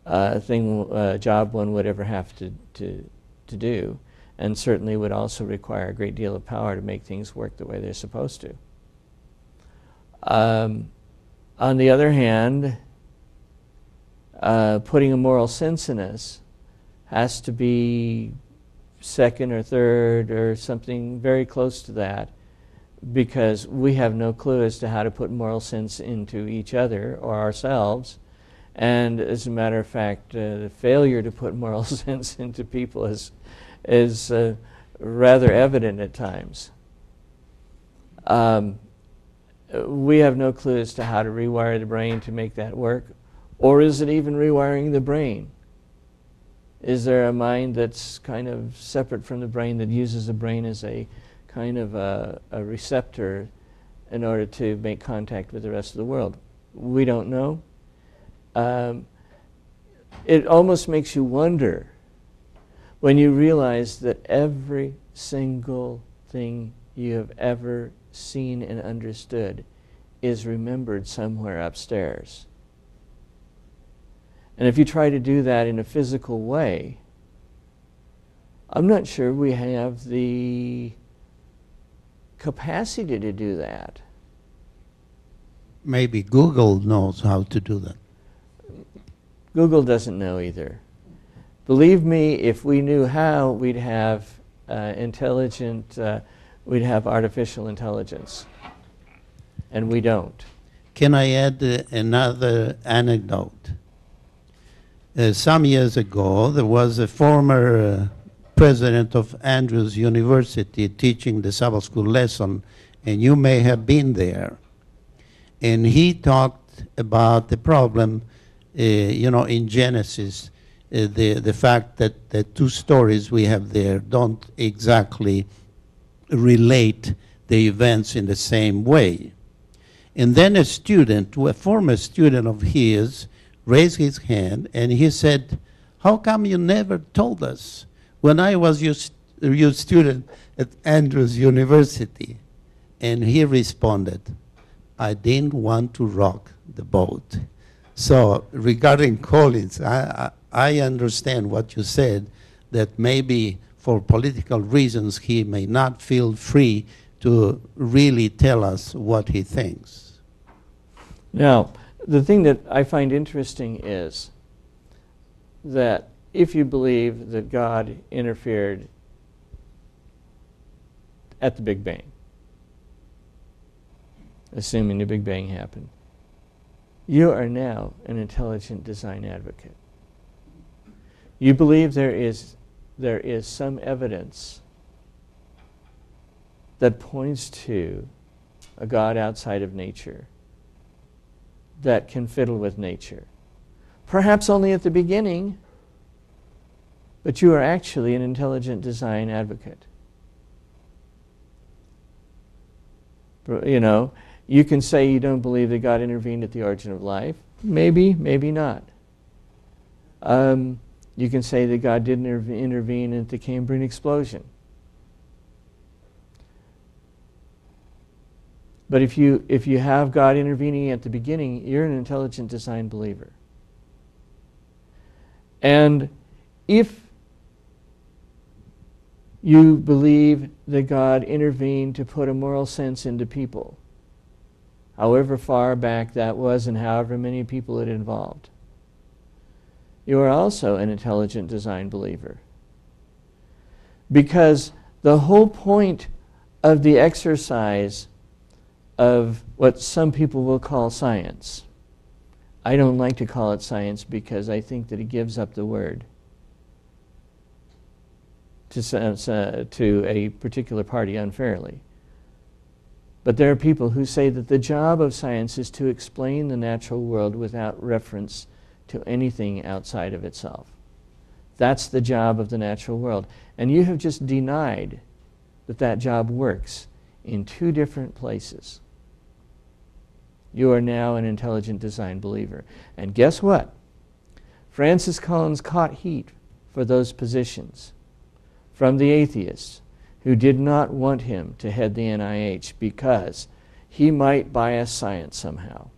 uh, thing, uh, job one would ever have to, to, to do, and certainly would also require a great deal of power to make things work the way they're supposed to. Um, on the other hand, uh, putting a moral sense in us has to be second or third or something very close to that because we have no clue as to how to put moral sense into each other or ourselves. And as a matter of fact, uh, the failure to put moral sense into people is, is uh, rather evident at times. Um, we have no clue as to how to rewire the brain to make that work. Or is it even rewiring the brain? Is there a mind that's kind of separate from the brain that uses the brain as a kind of a, a receptor in order to make contact with the rest of the world? We don't know. Um, it almost makes you wonder when you realize that every single thing you have ever seen and understood is remembered somewhere upstairs. And if you try to do that in a physical way, I'm not sure we have the capacity to do that. Maybe Google knows how to do that. Google doesn't know either. Believe me, if we knew how, we'd have uh, intelligent, uh, we'd have artificial intelligence. And we don't. Can I add uh, another anecdote? Uh, some years ago, there was a former uh, president of Andrews University teaching the Sabbath school lesson, and you may have been there. And he talked about the problem, uh, you know, in Genesis, uh, the, the fact that the two stories we have there don't exactly relate the events in the same way. And then a student, a former student of his, raised his hand and he said, How come you never told us when I was your, your student at Andrews University? And he responded, I didn't want to rock the boat. So, regarding Collins, I, I, I understand what you said that maybe for political reasons he may not feel free to really tell us what he thinks. Now, the thing that I find interesting is that if you believe that God interfered at the Big Bang, assuming the Big Bang happened, you are now an intelligent design advocate. You believe there is, there is some evidence that points to a God outside of nature that can fiddle with nature. Perhaps only at the beginning, but you are actually an intelligent design advocate. You know, you can say you don't believe that God intervened at the origin of life. Maybe, maybe not. Um, you can say that God didn't intervene at the Cambrian explosion. But if you, if you have God intervening at the beginning, you're an intelligent design believer. And if you believe that God intervened to put a moral sense into people, however far back that was and however many people it involved, you are also an intelligent design believer. Because the whole point of the exercise of what some people will call science. I don't like to call it science because I think that it gives up the word to, uh, to a particular party unfairly. But there are people who say that the job of science is to explain the natural world without reference to anything outside of itself. That's the job of the natural world. And you have just denied that that job works in two different places. You are now an intelligent design believer. And guess what? Francis Collins caught heat for those positions from the atheists who did not want him to head the NIH because he might bias science somehow.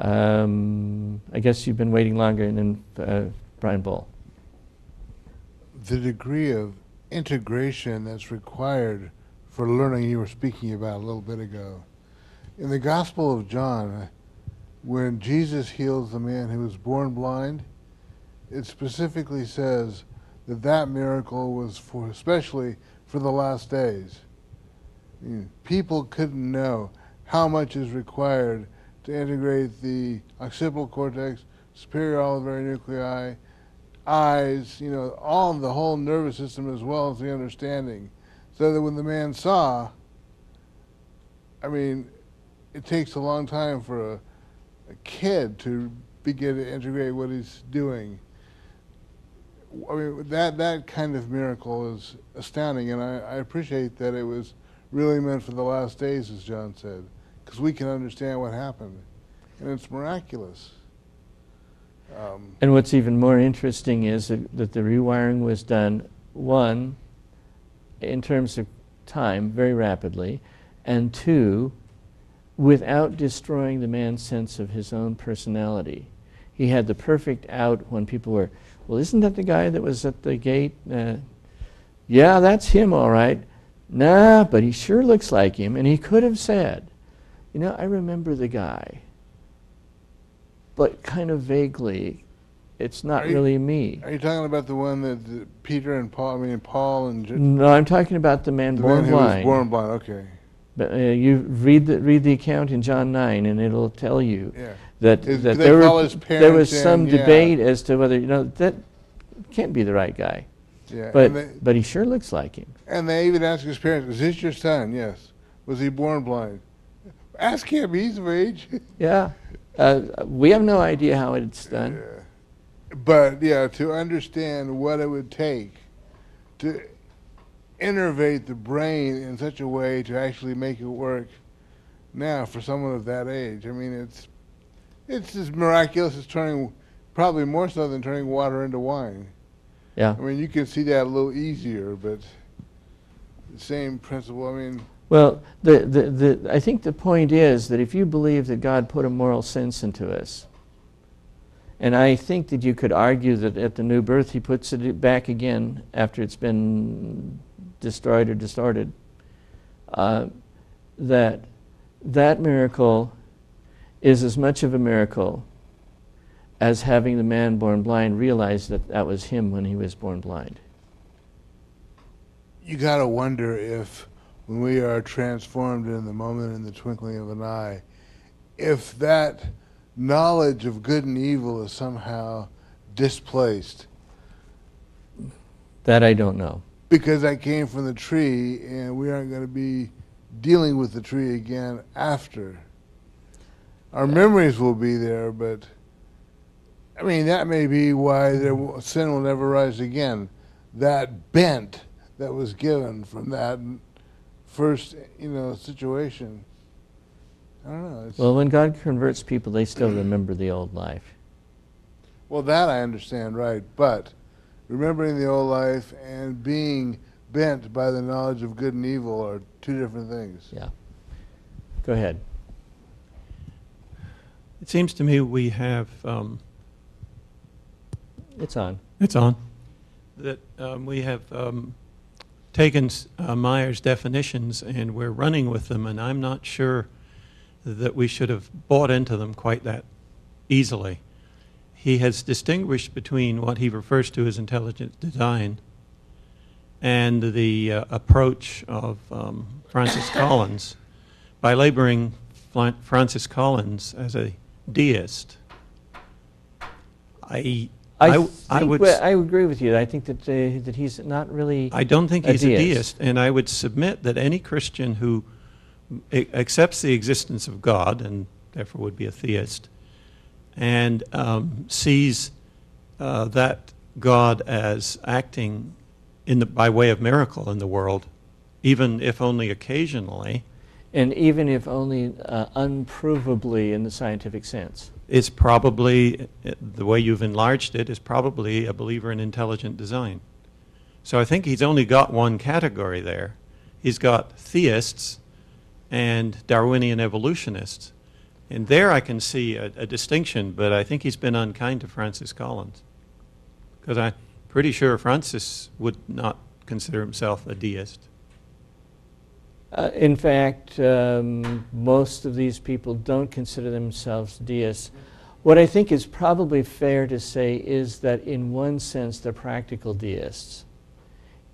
Um, I guess you've been waiting longer than uh, Brian Bull. The degree of integration that's required for learning you were speaking about a little bit ago. In the Gospel of John, when Jesus heals the man who was born blind, it specifically says that that miracle was for especially for the last days. People couldn't know how much is required to integrate the occipital cortex, superior olivary nuclei, eyes, you know, all the whole nervous system as well as the understanding. So that when the man saw, I mean, it takes a long time for a, a kid to begin to integrate what he's doing. I mean, that, that kind of miracle is astounding, and I, I appreciate that it was really meant for the last days, as John said. Because we can understand what happened, and it's miraculous. Um, And what's even more interesting is that, that the rewiring was done, one, in terms of time, very rapidly, and two, without destroying the man's sense of his own personality. He had the perfect out when people were, well, isn't that the guy that was at the gate? Uh, yeah, that's him, all right. Nah, but he sure looks like him. And he could have said, you know, I remember the guy but kind of vaguely. It's not you- really me. are you talking about the one that, Peter and Paul? I mean, Paul and J- No, I'm talking about the man the born man blind. born blind. Okay, But uh, you read the read the account in John nine, and it'll tell you yeah. that, Is- that there, were, there was some in? Yeah. debate as to whether you know that can't be the right guy. Yeah, But they, but he sure looks like him. and they even asked his parents, "Is this your son?" Yes. Was he born blind? Ask him. He's of age. Yeah, uh, we have no idea how it's done. Yeah. But yeah, to understand what it would take to innervate the brain in such a way to actually make it work now for someone of that age. I mean, it's it's as miraculous as turning, probably more so than turning water into wine. Yeah. I mean, you can see that a little easier, but the same principle. I mean, Well, the, the, the, I think the point is that if you believe that God put a moral sense into us, and I think that you could argue that at the new birth he puts it back again after it's been destroyed or distorted, uh, that that miracle is as much of a miracle as having the man born blind realize that that was him when he was born blind. you got to wonder if when we are transformed in the moment in the twinkling of an eye if that knowledge of good and evil is somehow displaced. That I don't know. because I came from the tree and we aren't going to be dealing with the tree again after. Our memories will be there but i mean that may be why there will, sin will never rise again. That bent that was given from that first you know situation i don't know it's, Well, when God converts people, they still remember the old life. well that i understand right but remembering the old life and being bent by the knowledge of good and evil are two different things Yeah. Go ahead. It seems to me we have, um, It's on. it's on, that um, we have um, taken uh, Meyer's definitions and we're running with them, and I'm not sure that we should have bought into them quite that easily. He has distinguished between what he refers to as intelligent design and the uh, approach of um, Francis Collins by labeling Flan- Francis Collins as a deist. I, I, I, I would. well, I agree with you. I think that uh, that he's not really. I don't think a he's a deist. deist, and I would submit that any Christian who accepts the existence of God and therefore would be a theist, and um, sees uh, that God as acting in the, by way of miracle in the world, even if only occasionally, and even if only uh, unprovably in the scientific sense. Is probably the way you've enlarged it is probably a believer in intelligent design. So I think he's only got one category there. He's got theists and Darwinian evolutionists. And there I can see a, a distinction, but I think he's been unkind to Francis Collins. Because I'm pretty sure Francis would not consider himself a deist. Uh, in fact, um, most of these people don't consider themselves deists. What I think is probably fair to say is that, in one sense, they're practical deists,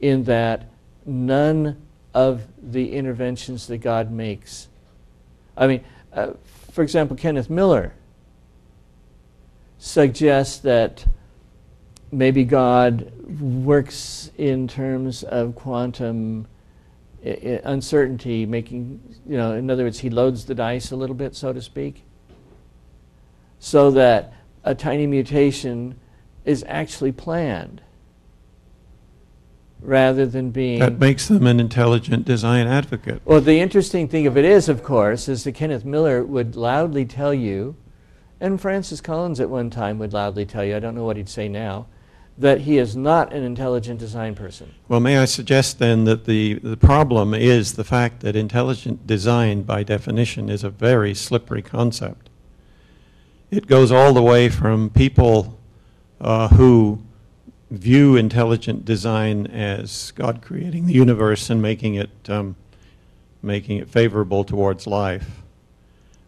in that none of the interventions that God makes. I mean, uh, for example, Kenneth Miller suggests that maybe God works in terms of quantum uncertainty, making, you know, in other words, he loads the dice a little bit, so to speak, so that a tiny mutation is actually planned. rather than being. That makes them an intelligent design advocate. Well, the interesting thing of it is, of course, is that Kenneth Miller would loudly tell you, and Francis Collins at one time would loudly tell you, I don't know what he'd say now, that he is not an intelligent design person. Well, may I suggest then that the, the problem is the fact that intelligent design, by definition, is a very slippery concept. It goes all the way from people uh, who view intelligent design as God creating the universe and making it, um, making it favorable towards life,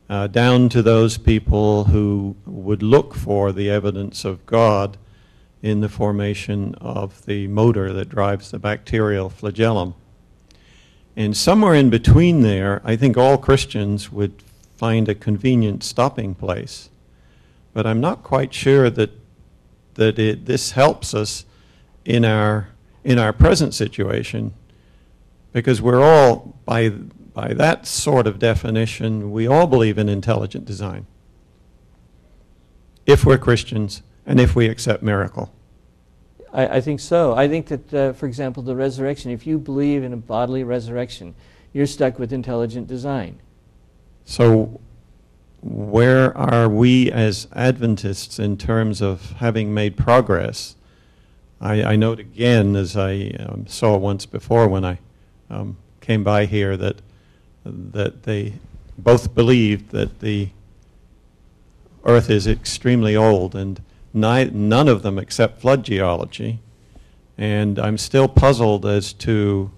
uh, down to those people who would look for the evidence of God in the formation of the motor that drives the bacterial flagellum. And somewhere in between there, I think all Christians would find a convenient stopping place. But I'm not quite sure that, that it, this helps us in our, in our present situation because we're all, by, by that sort of definition, we all believe in intelligent design. If we're Christians and if we accept miracle. I, I think so. I think that, uh, for example, the resurrection, if you believe in a bodily resurrection, you're stuck with intelligent design. So, where are we as Adventists in terms of having made progress? I, I note again, as I um, saw once before when I um, came by here, that that they both believed that the Earth is extremely old, and none of them except flood geology. And I'm still puzzled as to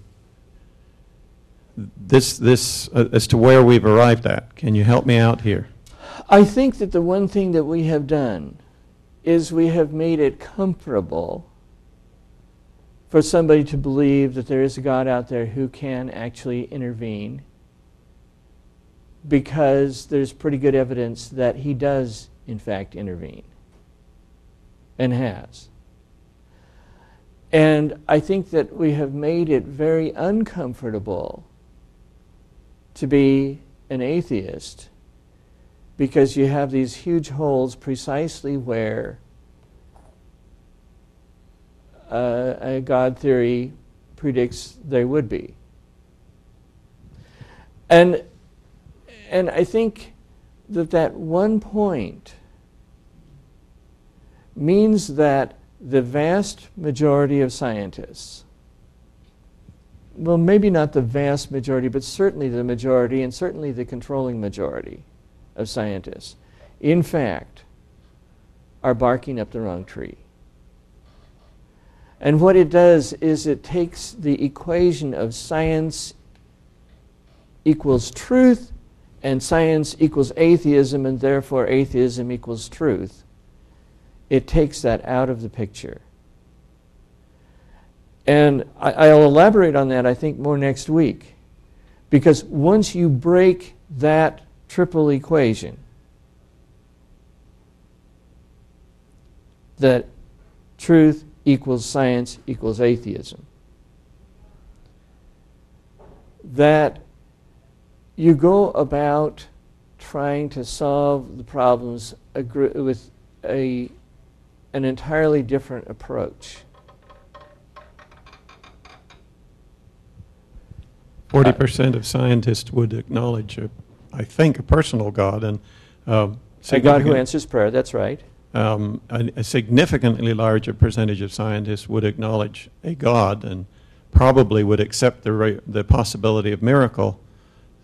this this uh, as to where we've arrived at. Can you help me out here? I think that the one thing that we have done is we have made it comfortable for somebody to believe that there is a God out there who can actually intervene because there's pretty good evidence that he does, in fact, intervene and has. And I think that we have made it very uncomfortable to be an atheist because you have these huge holes precisely where uh, a God theory predicts they would be. And, and I think that that one point means that the vast majority of scientists, well, maybe not the vast majority, but certainly the majority, and certainly the controlling majority of scientists, in fact, are barking up the wrong tree. And what it does is it takes the equation of science equals truth and science equals atheism, and therefore atheism equals truth. It takes that out of the picture. And I, will elaborate on that, I think, more next week. Because once you break that triple equation, that truth equals science equals atheism, that you go about trying to solve the problems with a, an entirely different approach. Forty percent of scientists would acknowledge, a, I think, a personal God and um, a God who answers prayer. That's right. Um, a, a, significantly larger percentage of scientists would acknowledge a God and probably would accept the the possibility of miracle.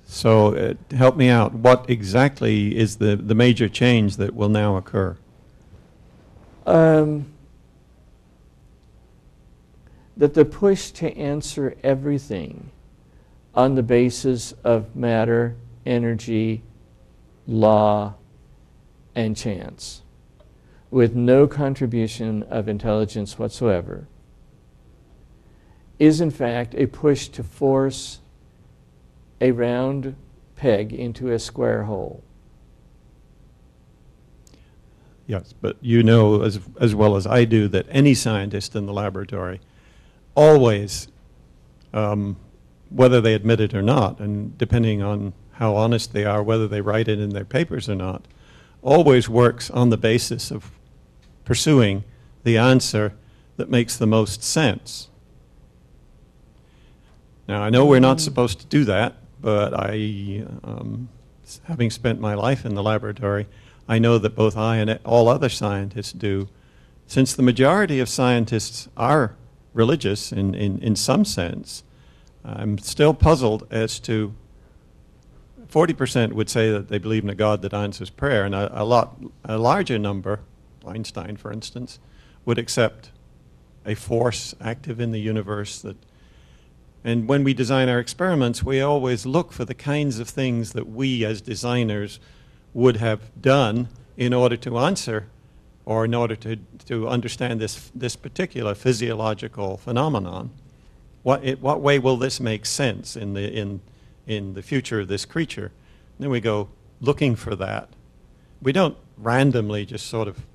So, uh, help me out. What exactly is the the major change that will now occur? Um, that the push to answer everything on the basis of matter, energy, law, and chance, with no contribution of intelligence whatsoever, is in fact a push to force a round peg into a square hole. Yes, but you know as, as well as I do that any scientist in the laboratory always um, whether they admit it or not, and depending on how honest they are, whether they write it in their papers or not, always works on the basis of pursuing the answer that makes the most sense. Now, I know we're not supposed to do that, but I, um, having spent my life in the laboratory, I know that both I and all other scientists do. Since the majority of scientists are religious in, in, in some sense, I'm still puzzled as to 40% would say that they believe in a God that answers prayer, and a, a lot, a larger number, Einstein, for instance, would accept a force active in the universe that and when we design our experiments, we always look for the kinds of things that we as designers would have done in order to answer or in order to, to understand this, this particular physiological phenomenon. What, it, what way will this make sense in the, in, in the future of this creature? And then we go looking for that. We don't randomly just sort of.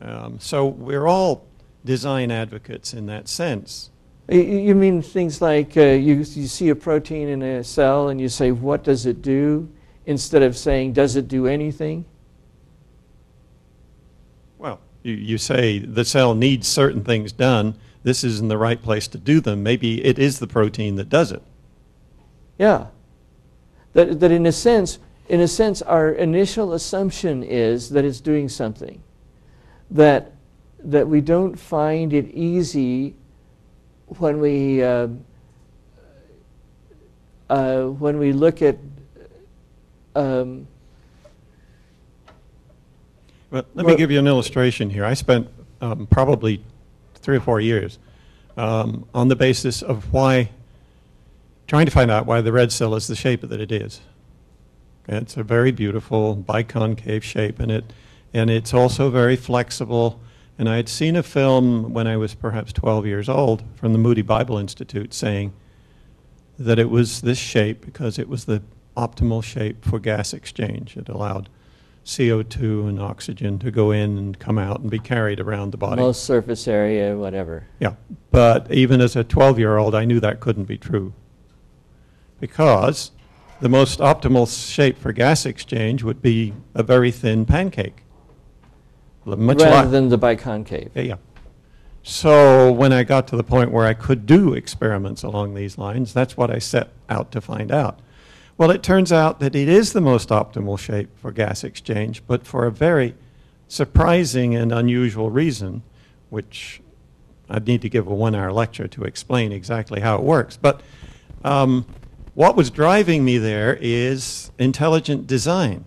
Um, so we're all design advocates in that sense. You mean things like uh, you, you see a protein in a cell and you say, what does it do? Instead of saying, does it do anything? Well, you, you say the cell needs certain things done. This isn't the right place to do them. Maybe it is the protein that does it. Yeah. That, that in a sense, in a sense, our initial assumption is that it's doing something. That, that we don't find it easy when we, uh, uh, when we look at um, Well, let me give you an illustration here. I spent um, probably three or four years um, on the basis of why, trying to find out why the red cell is the shape that it is. It's a very beautiful biconcave shape, and it, and it's also very flexible. And I had seen a film when I was perhaps 12 years old from the Moody Bible Institute saying that it was this shape because it was the optimal shape for gas exchange. It allowed CO2 and oxygen to go in and come out and be carried around the body. most surface area, whatever. Yeah, but even as a 12-year-old, I knew that couldn't be true. Because the most optimal shape for gas exchange would be a very thin pancake. Much Rather than the biconcave. Yeah, yeah. So when I got to the point where I could do experiments along these lines, that's what I set out to find out. Well, it turns out that it is the most optimal shape for gas exchange, but for a very surprising and unusual reason, which I'd need to give a one hour lecture to explain exactly how it works. But um, what was driving me there is intelligent design.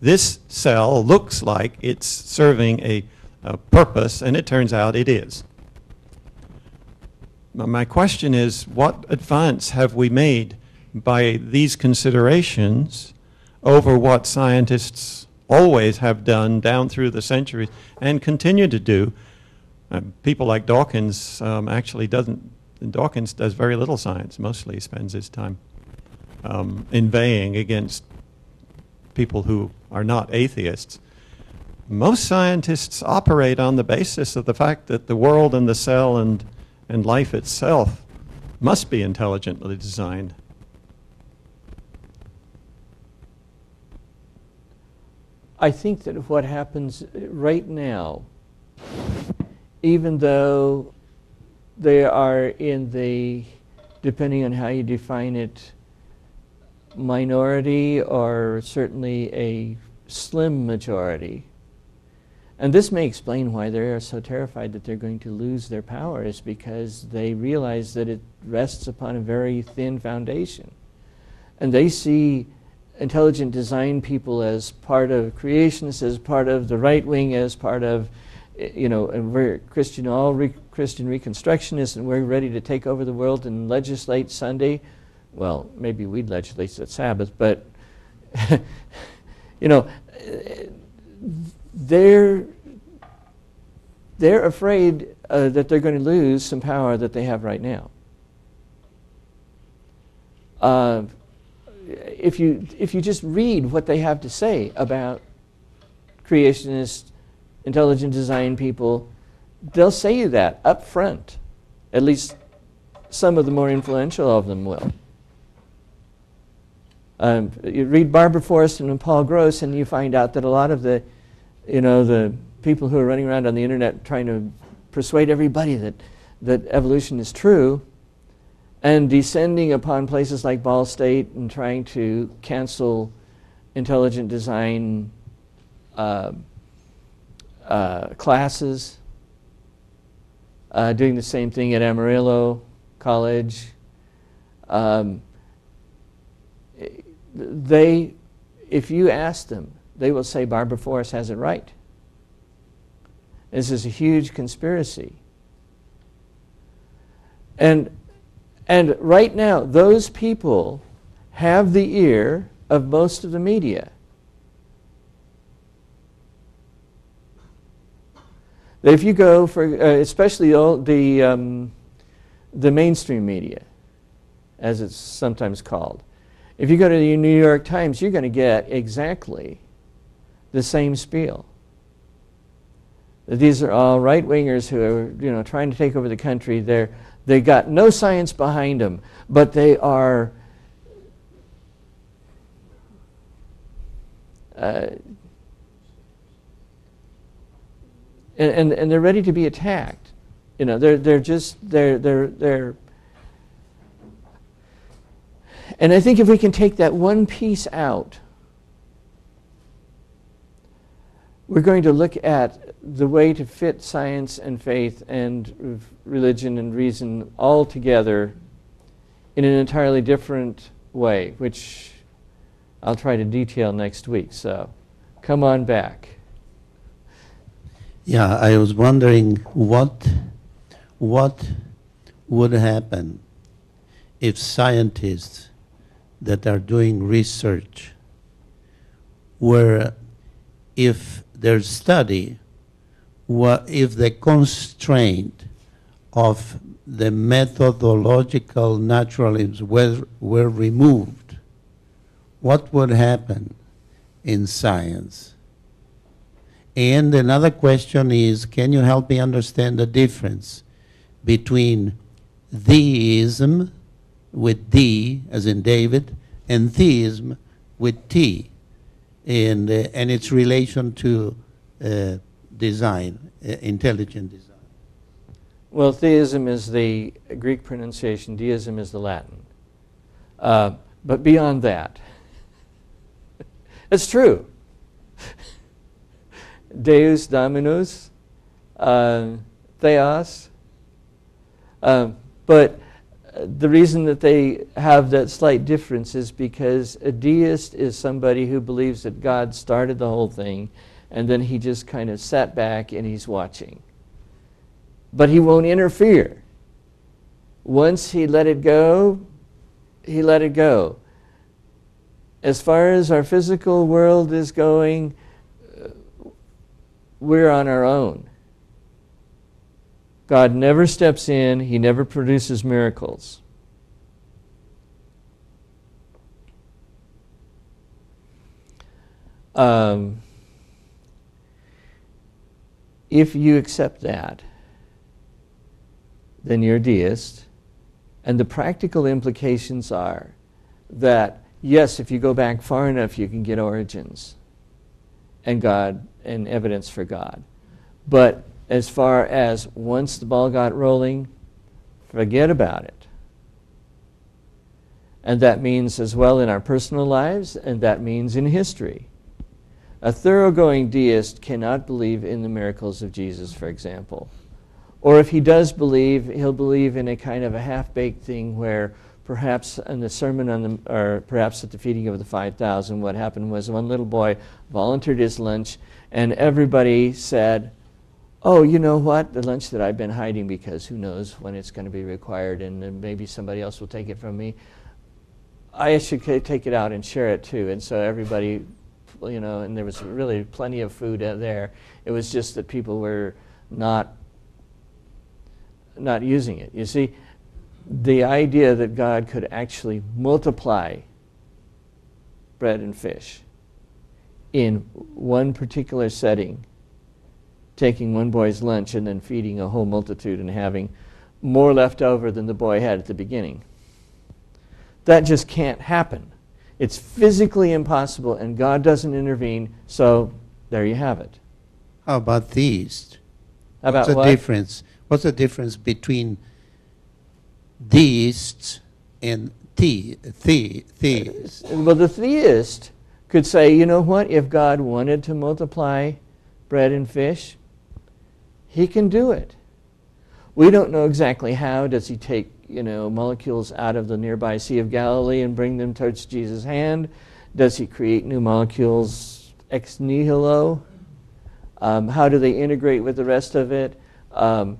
This cell looks like it's serving a, a purpose, and it turns out it is. My question is what advance have we made by these considerations over what scientists always have done down through the centuries and continue to do? Um, people like Dawkins um, actually doesn't, Dawkins does very little science, mostly spends his time um, inveighing against people who are not atheists. Most scientists operate on the basis of the fact that the world and the cell and, and life itself must be intelligently designed. I think that what happens uh, right now, even though they are in the, depending on how you define it, minority or certainly a slim majority, and this may explain why they are so terrified that they're going to lose their power, is because they realize that it rests upon a very thin foundation. And they see intelligent design people as part of creationists, as part of the right wing, as part of, you know, and we're Christian, all re- Christian Reconstructionists, and we're ready to take over the world and legislate Sunday. Well, maybe we'd legislate at Sabbath, but, you know, they're they're afraid uh, that they're going to lose some power that they have right now. Uh, if you if you just read what they have to say about creationists, intelligent design people, they'll say that up front. At least some of the more influential of them will. Um, you read Barbara Forrest and Paul Gross, and you find out that a lot of the, you know, the people who are running around on the internet trying to persuade everybody that, that evolution is true, and descending upon places like Ball State and trying to cancel intelligent design uh, uh, classes, uh, doing the same thing at Amarillo College. Um, they, if you ask them, they will say Barbara Forrest has it right. This is a huge conspiracy. And, and right now, those people have the ear of most of the media. If you go for, uh, especially the, the, um, the mainstream media, as it's sometimes called, if you go to the New York Times, you're going to get exactly the same spiel. That these are all right wingers who are, you know, trying to take over the country. They're, they got no science behind them, but they are uh, and, and, and they're ready to be attacked. You know, they're, they're just, they're, they're, they're, and I think if we can take that one piece out, we're going to look at the way to fit science and faith and religion and reason all together in an entirely different way, which I'll try to detail next week. So come on back. Yeah, I was wondering what, what would happen if scientists that are doing research were, if their study, if the constraint of the methodological naturalism were, were removed, what would happen in science? And another question is can you help me understand the difference between theism with D, as in David, and theism with T, and, uh, and its relation to uh, design, uh, intelligent design? Well, theism is the Greek pronunciation, deism is the Latin. Uh, but beyond that, it's true. Deus Dominus, uh, Theos. Uh, but the reason that they have that slight difference is because a deist is somebody who believes that God started the whole thing and then he just kind of sat back and he's watching. But he won't interfere. Once he let it go, he let it go. As far as our physical world is going, we're on our own. God never steps in, He never produces miracles. Um, if you accept that, then you're a deist. And the practical implications are that, yes, if you go back far enough, you can get origins and God and evidence for God. But as far as once the ball got rolling, forget about it. And that means as well in our personal lives, and that means in history. A thoroughgoing deist cannot believe in the miracles of Jesus, for example. Or if he does believe, he'll believe in a kind of a half baked thing where perhaps in the sermon on the, or perhaps at the feeding of the 5,000, what happened was one little boy volunteered his lunch, and everybody said, Oh, you know what? The lunch that I've been hiding because who knows when it's going to be required, and maybe somebody else will take it from me. I should take it out and share it too. And so everybody, you know, and there was really plenty of food there. It was just that people were not not using it. You see, the idea that God could actually multiply bread and fish in one particular setting, taking one boy's lunch and then feeding a whole multitude and having more left over than the boy had at the beginning. That just can't happen. It's physically impossible, and God doesn't intervene, so there you have it. How about these? How about What's the what? difference? What's the difference between deists and the, the, the, Well, the theist could say, you know what, if God wanted to multiply bread and fish, he can do it. We don't know exactly how. Does he take, you know, molecules out of the nearby Sea of Galilee and bring them towards Jesus' hand? Does he create new molecules ex nihilo? Um, how do they integrate with the rest of it? Um,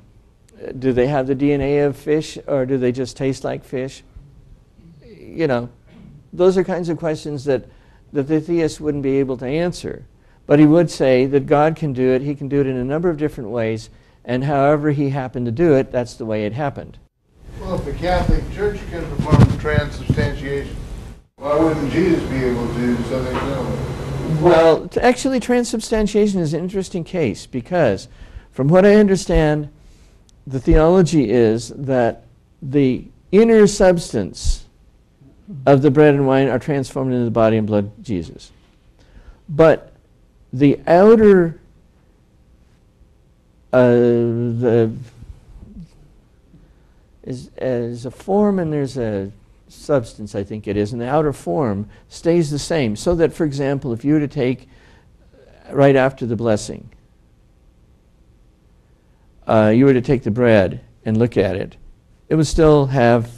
do they have the DNA of fish or do they just taste like fish? You know, those are kinds of questions that, that the theist wouldn't be able to answer. But he would say that God can do it, he can do it in a number of different ways, and however he happened to do it, that's the way it happened. Well, if the Catholic Church can perform transubstantiation, why wouldn't Jesus be able to, so they know? Well, actually, transubstantiation is an interesting case because, from what I understand, the theology is that the inner substance of the bread and wine are transformed into the body and blood of Jesus. But the outer, uh, the is, is a form and there's a substance, I think it is, and the outer form stays the same. So that, for example, if you were to take uh, right after the blessing, uh, you were to take the bread and look at it, it would still have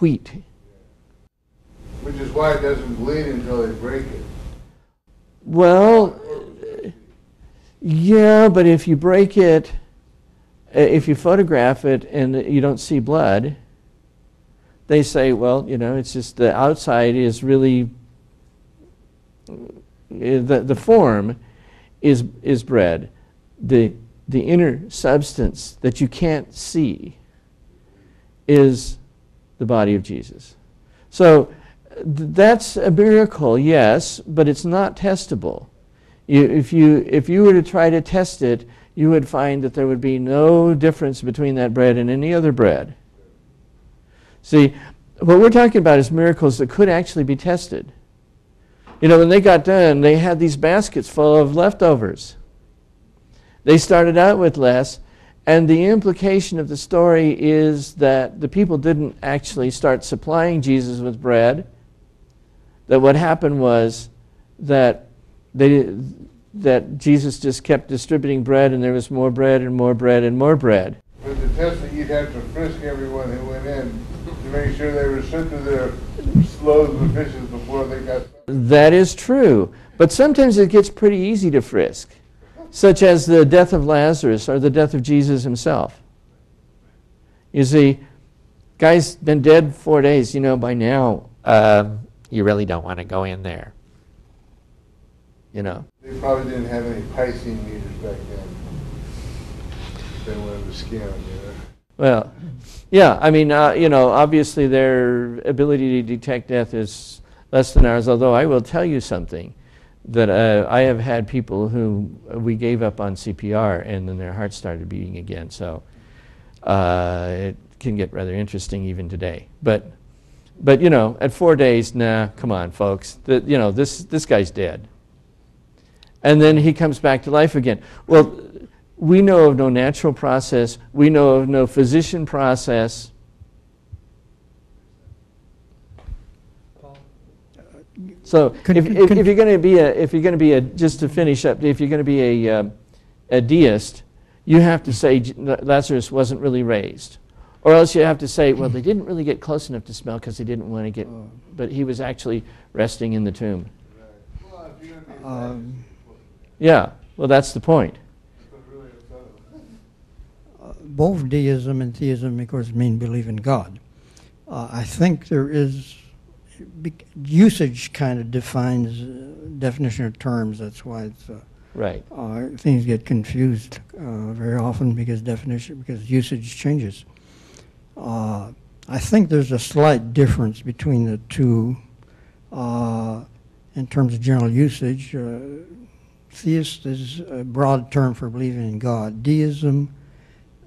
wheat. Which is why it doesn't bleed until they break it. Well, uh, yeah, but if you break it, if you photograph it and you don't see blood, they say, well, you know, it's just the outside is really uh, the the form is is bread. The the inner substance that you can't see is the body of Jesus. So th- that's a miracle, yes, but it's not testable. You, if you if you were to try to test it, you would find that there would be no difference between that bread and any other bread. See, what we're talking about is miracles that could actually be tested. You know, when they got done, they had these baskets full of leftovers. They started out with less, and the implication of the story is that the people didn't actually start supplying Jesus with bread. That what happened was that they that Jesus just kept distributing bread, and there was more bread and more bread and more bread. With the testing, you'd have to frisk everyone who went in to make sure they were sent to their loaves of fishes before they got. That is true. But sometimes it gets pretty easy to frisk, such as the death of Lazarus or the death of Jesus himself. You see, guy's been dead four days. You know, by now, um, you really don't want to go in there. You know. They probably didn't have any Piscean meters back then. They wanted to them, you know. Well, yeah, I mean, uh, you know, obviously their ability to detect death is less than ours, although I will tell you something that uh, I have had people who we gave up on CPR and then their hearts started beating again. So uh, it can get rather interesting even today. But, but you know, at four days, nah, come on, folks. The, you know, this, this guy's dead. And then he comes back to life again. Well, we know of no natural process. We know of no physician process. So Con- if, con- if, con- if you're going to be a, if you're going to be a, just to finish up, if you're going to be a, um, a deist, you have to say Lazarus wasn't really raised. Or else you have to say, well, they didn't really get close enough to smell because they didn't want to get, but he was actually resting in the tomb. Well, if you don't need that, Um, Yeah, well, that's the point. it's really upset them. both deism and theism, of course, mean believe in God. Uh, I think there is usage kind of defines uh, definition of terms. That's why it's, uh, Right. uh, things get confused uh, very often because definition because usage changes. Uh, I think there's a slight difference between the two uh, in terms of general usage. Theist is a broad term for believing in God. Deism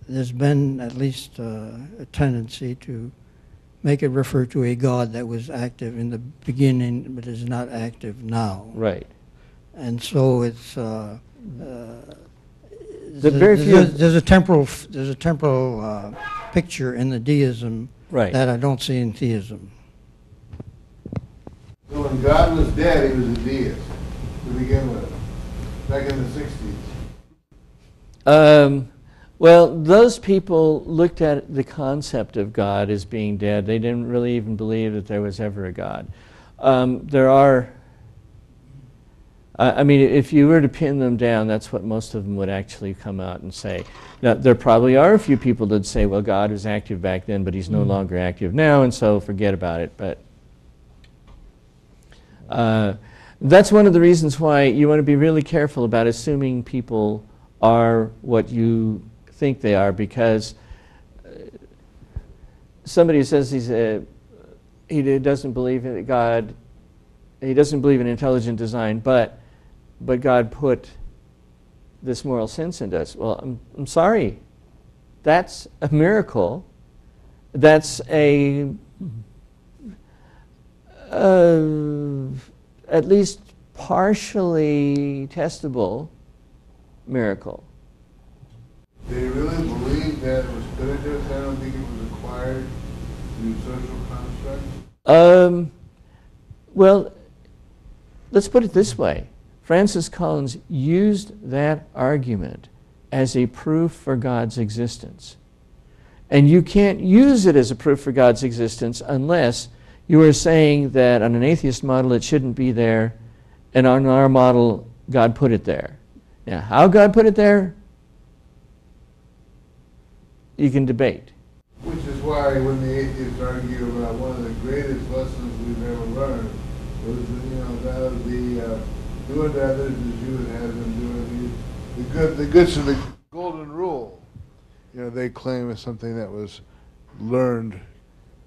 there's been at least uh, a tendency to make it refer to a God that was active in the beginning but is not active now. Right. And so it's. Uh, uh, The very there's, few- a, there's a temporal f- there's a temporal uh, picture in the deism Right. that I don't see in theism. So when God was dead, he was a deist to begin with, back in the sixties. Um, well, those people looked at the concept of God as being dead. They didn't really even believe that there was ever a God. Um, there are, I I mean, if you were to pin them down, that's what most of them would actually come out and say. Now, there probably are a few people that say, well, God was active back then, but he's no longer active now, and so forget about it. But uh, that's one of the reasons why you want to be really careful about assuming people are what you think they are, because uh, somebody who says he's a, he doesn't believe in God, he doesn't believe in intelligent design, but but God put this moral sense into us. Well, I'm, I'm sorry. That's a miracle. That's a uh, at least partially testable miracle. They really believed that it was. I don't think it was acquired through social construct. Um, well, let's put it this way. Francis Collins used that argument as a proof for God's existence. And you can't use it as a proof for God's existence unless you are saying that on an atheist model it shouldn't be there, and on our model, God put it there. Now, how God put it there, you can debate. Which is why when the atheists argue about one of the greatest lessons we've ever learned was, you know, that of the uh, do unto others as you would have them do unto. The good, the goods of the golden rule. You know, they claim is something that was learned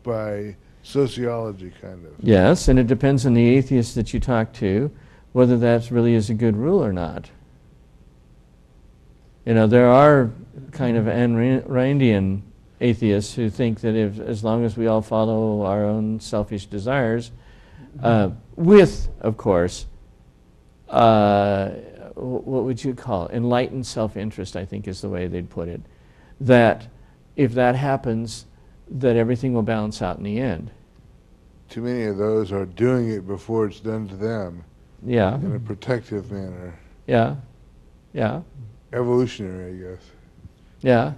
by sociology, kind of. Yes, and it depends on the atheist that you talk to whether that really is a good rule or not. You know, there are kind of Ayn Randian atheists who think that if, as long as we all follow our own selfish desires, uh, with, of course, uh, what would you call it? Enlightened self interest, I think is the way they'd put it. That if that happens, that everything will balance out in the end. Too many of those are doing it before it's done to them Yeah, in a protective manner. yeah, yeah. Evolutionary, I guess. Yeah.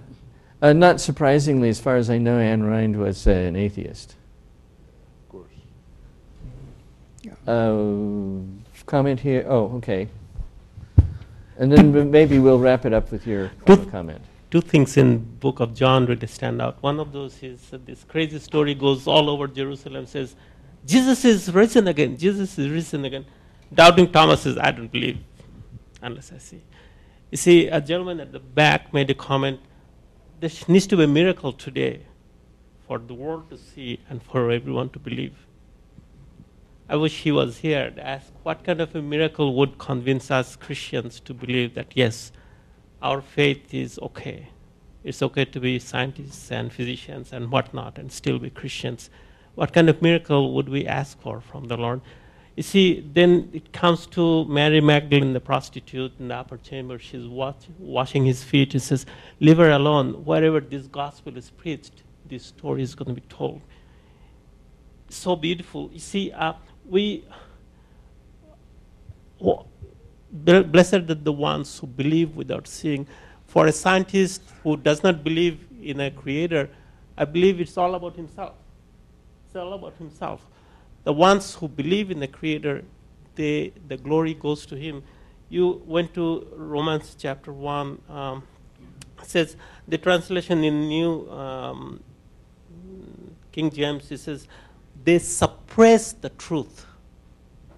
Uh, not surprisingly, as far as I know, Ayn Rand was uh, an atheist. Of course. Uh, comment here. Oh, okay. And then maybe we'll wrap it up with your Good. comment. Two things in book of john really stand out. One of those is uh, this crazy story goes all over jerusalem says jesus is risen again jesus is risen again. Doubting thomas says i don't believe unless i see. You see a gentleman at the back made a comment there needs to be a miracle today for the world to see and for everyone to believe. I wish he was here to ask what kind of a miracle would convince us Christians to believe that yes, our faith is okay. It's okay to be scientists and physicians and whatnot and still be Christians. What kind of miracle would we ask for from the Lord? You see, then it comes to Mary Magdalene, the prostitute in the upper chamber. She's watch, washing his feet. He says, Leave her alone. Wherever this gospel is preached, this story is going to be told. So beautiful. You see, uh, we. Ble- Blessed are the ones who believe without seeing. For a scientist who does not believe in a creator, I believe it's all about himself. It's all about himself. The ones who believe in the creator, they, the glory goes to him. You went to Romans chapter 1. Um, says, the translation in New um, King James, it says, they suppress the truth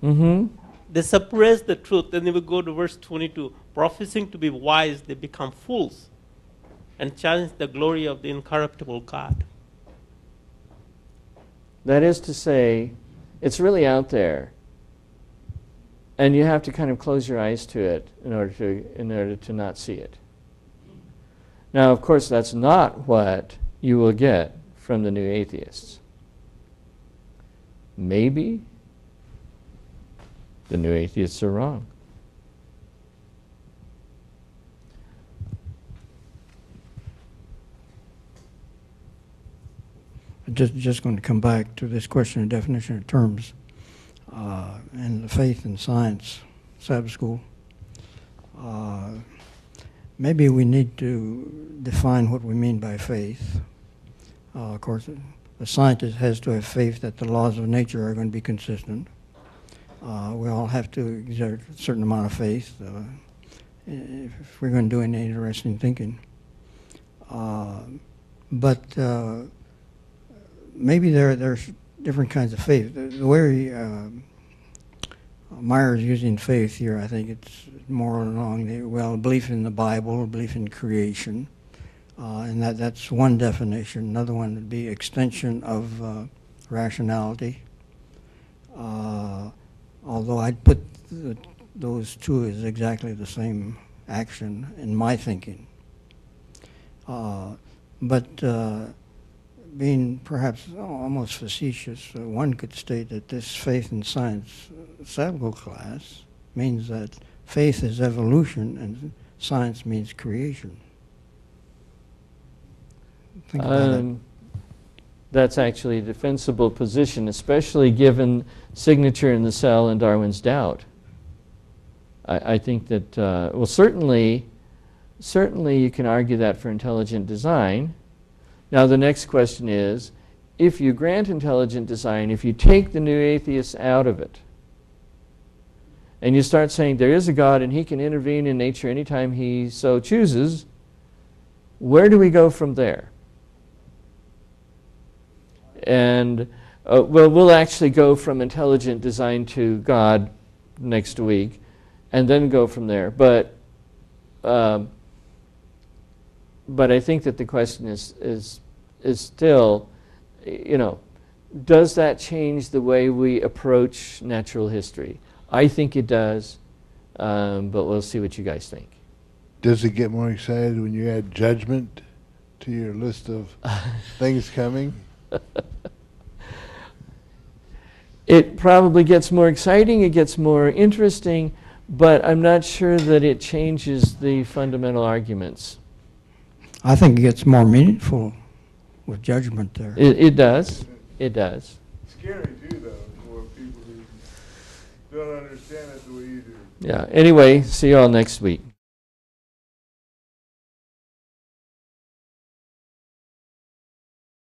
Mm-hmm. They suppress the truth. Then they will go to verse 22. Professing to be wise, they become fools and challenge the glory of the incorruptible God. That is to say, it's really out there. And you have to kind of close your eyes to it in order to, in order to not see it. Now, of course, that's not what you will get from the new atheists. Maybe the new atheists are wrong. just, just going to come back to this question of definition of terms uh, and the faith and science Sabbath school. Uh, maybe we need to define what we mean by faith. Uh, of course, a scientist has to have faith that the laws of nature are going to be consistent. Uh, we all have to exert a certain amount of faith uh, if we're going to do any interesting thinking. Uh, but uh, maybe there there's different kinds of faith. The, the way uh, Meyer's using faith here, I think it's more along the well belief in the Bible, belief in creation, uh, and that that's one definition. Another one would be extension of uh, rationality. Although I'd put the, those two as exactly the same action in my thinking. Uh, but uh, being perhaps almost facetious, uh, one could state that this faith and science uh, Sabbath class means that faith is evolution and science means creation. Um, That's actually a defensible position, especially given signature in the cell and Darwin's doubt. I, I think that, uh, well, certainly, certainly you can argue that for intelligent design. Now, the next question is, if you grant intelligent design, if you take the new atheists out of it, and you start saying there is a God and he can intervene in nature anytime he so chooses, where do we go from there? And uh, well, we'll actually go from intelligent design to God next week, and then go from there. But um, but I think that the question is is is still, you know, does that change the way we approach natural history? I think it does, um, but we'll see what you guys think. Does it get more excited when you add judgment to your list of things coming? It probably gets more exciting, it gets more interesting, but I'm not sure that it changes the fundamental arguments. I think it gets more meaningful with judgment there. It, it does, it does. Scary too, though, for people who don't understand it the way you do. Yeah, anyway, see you all next week.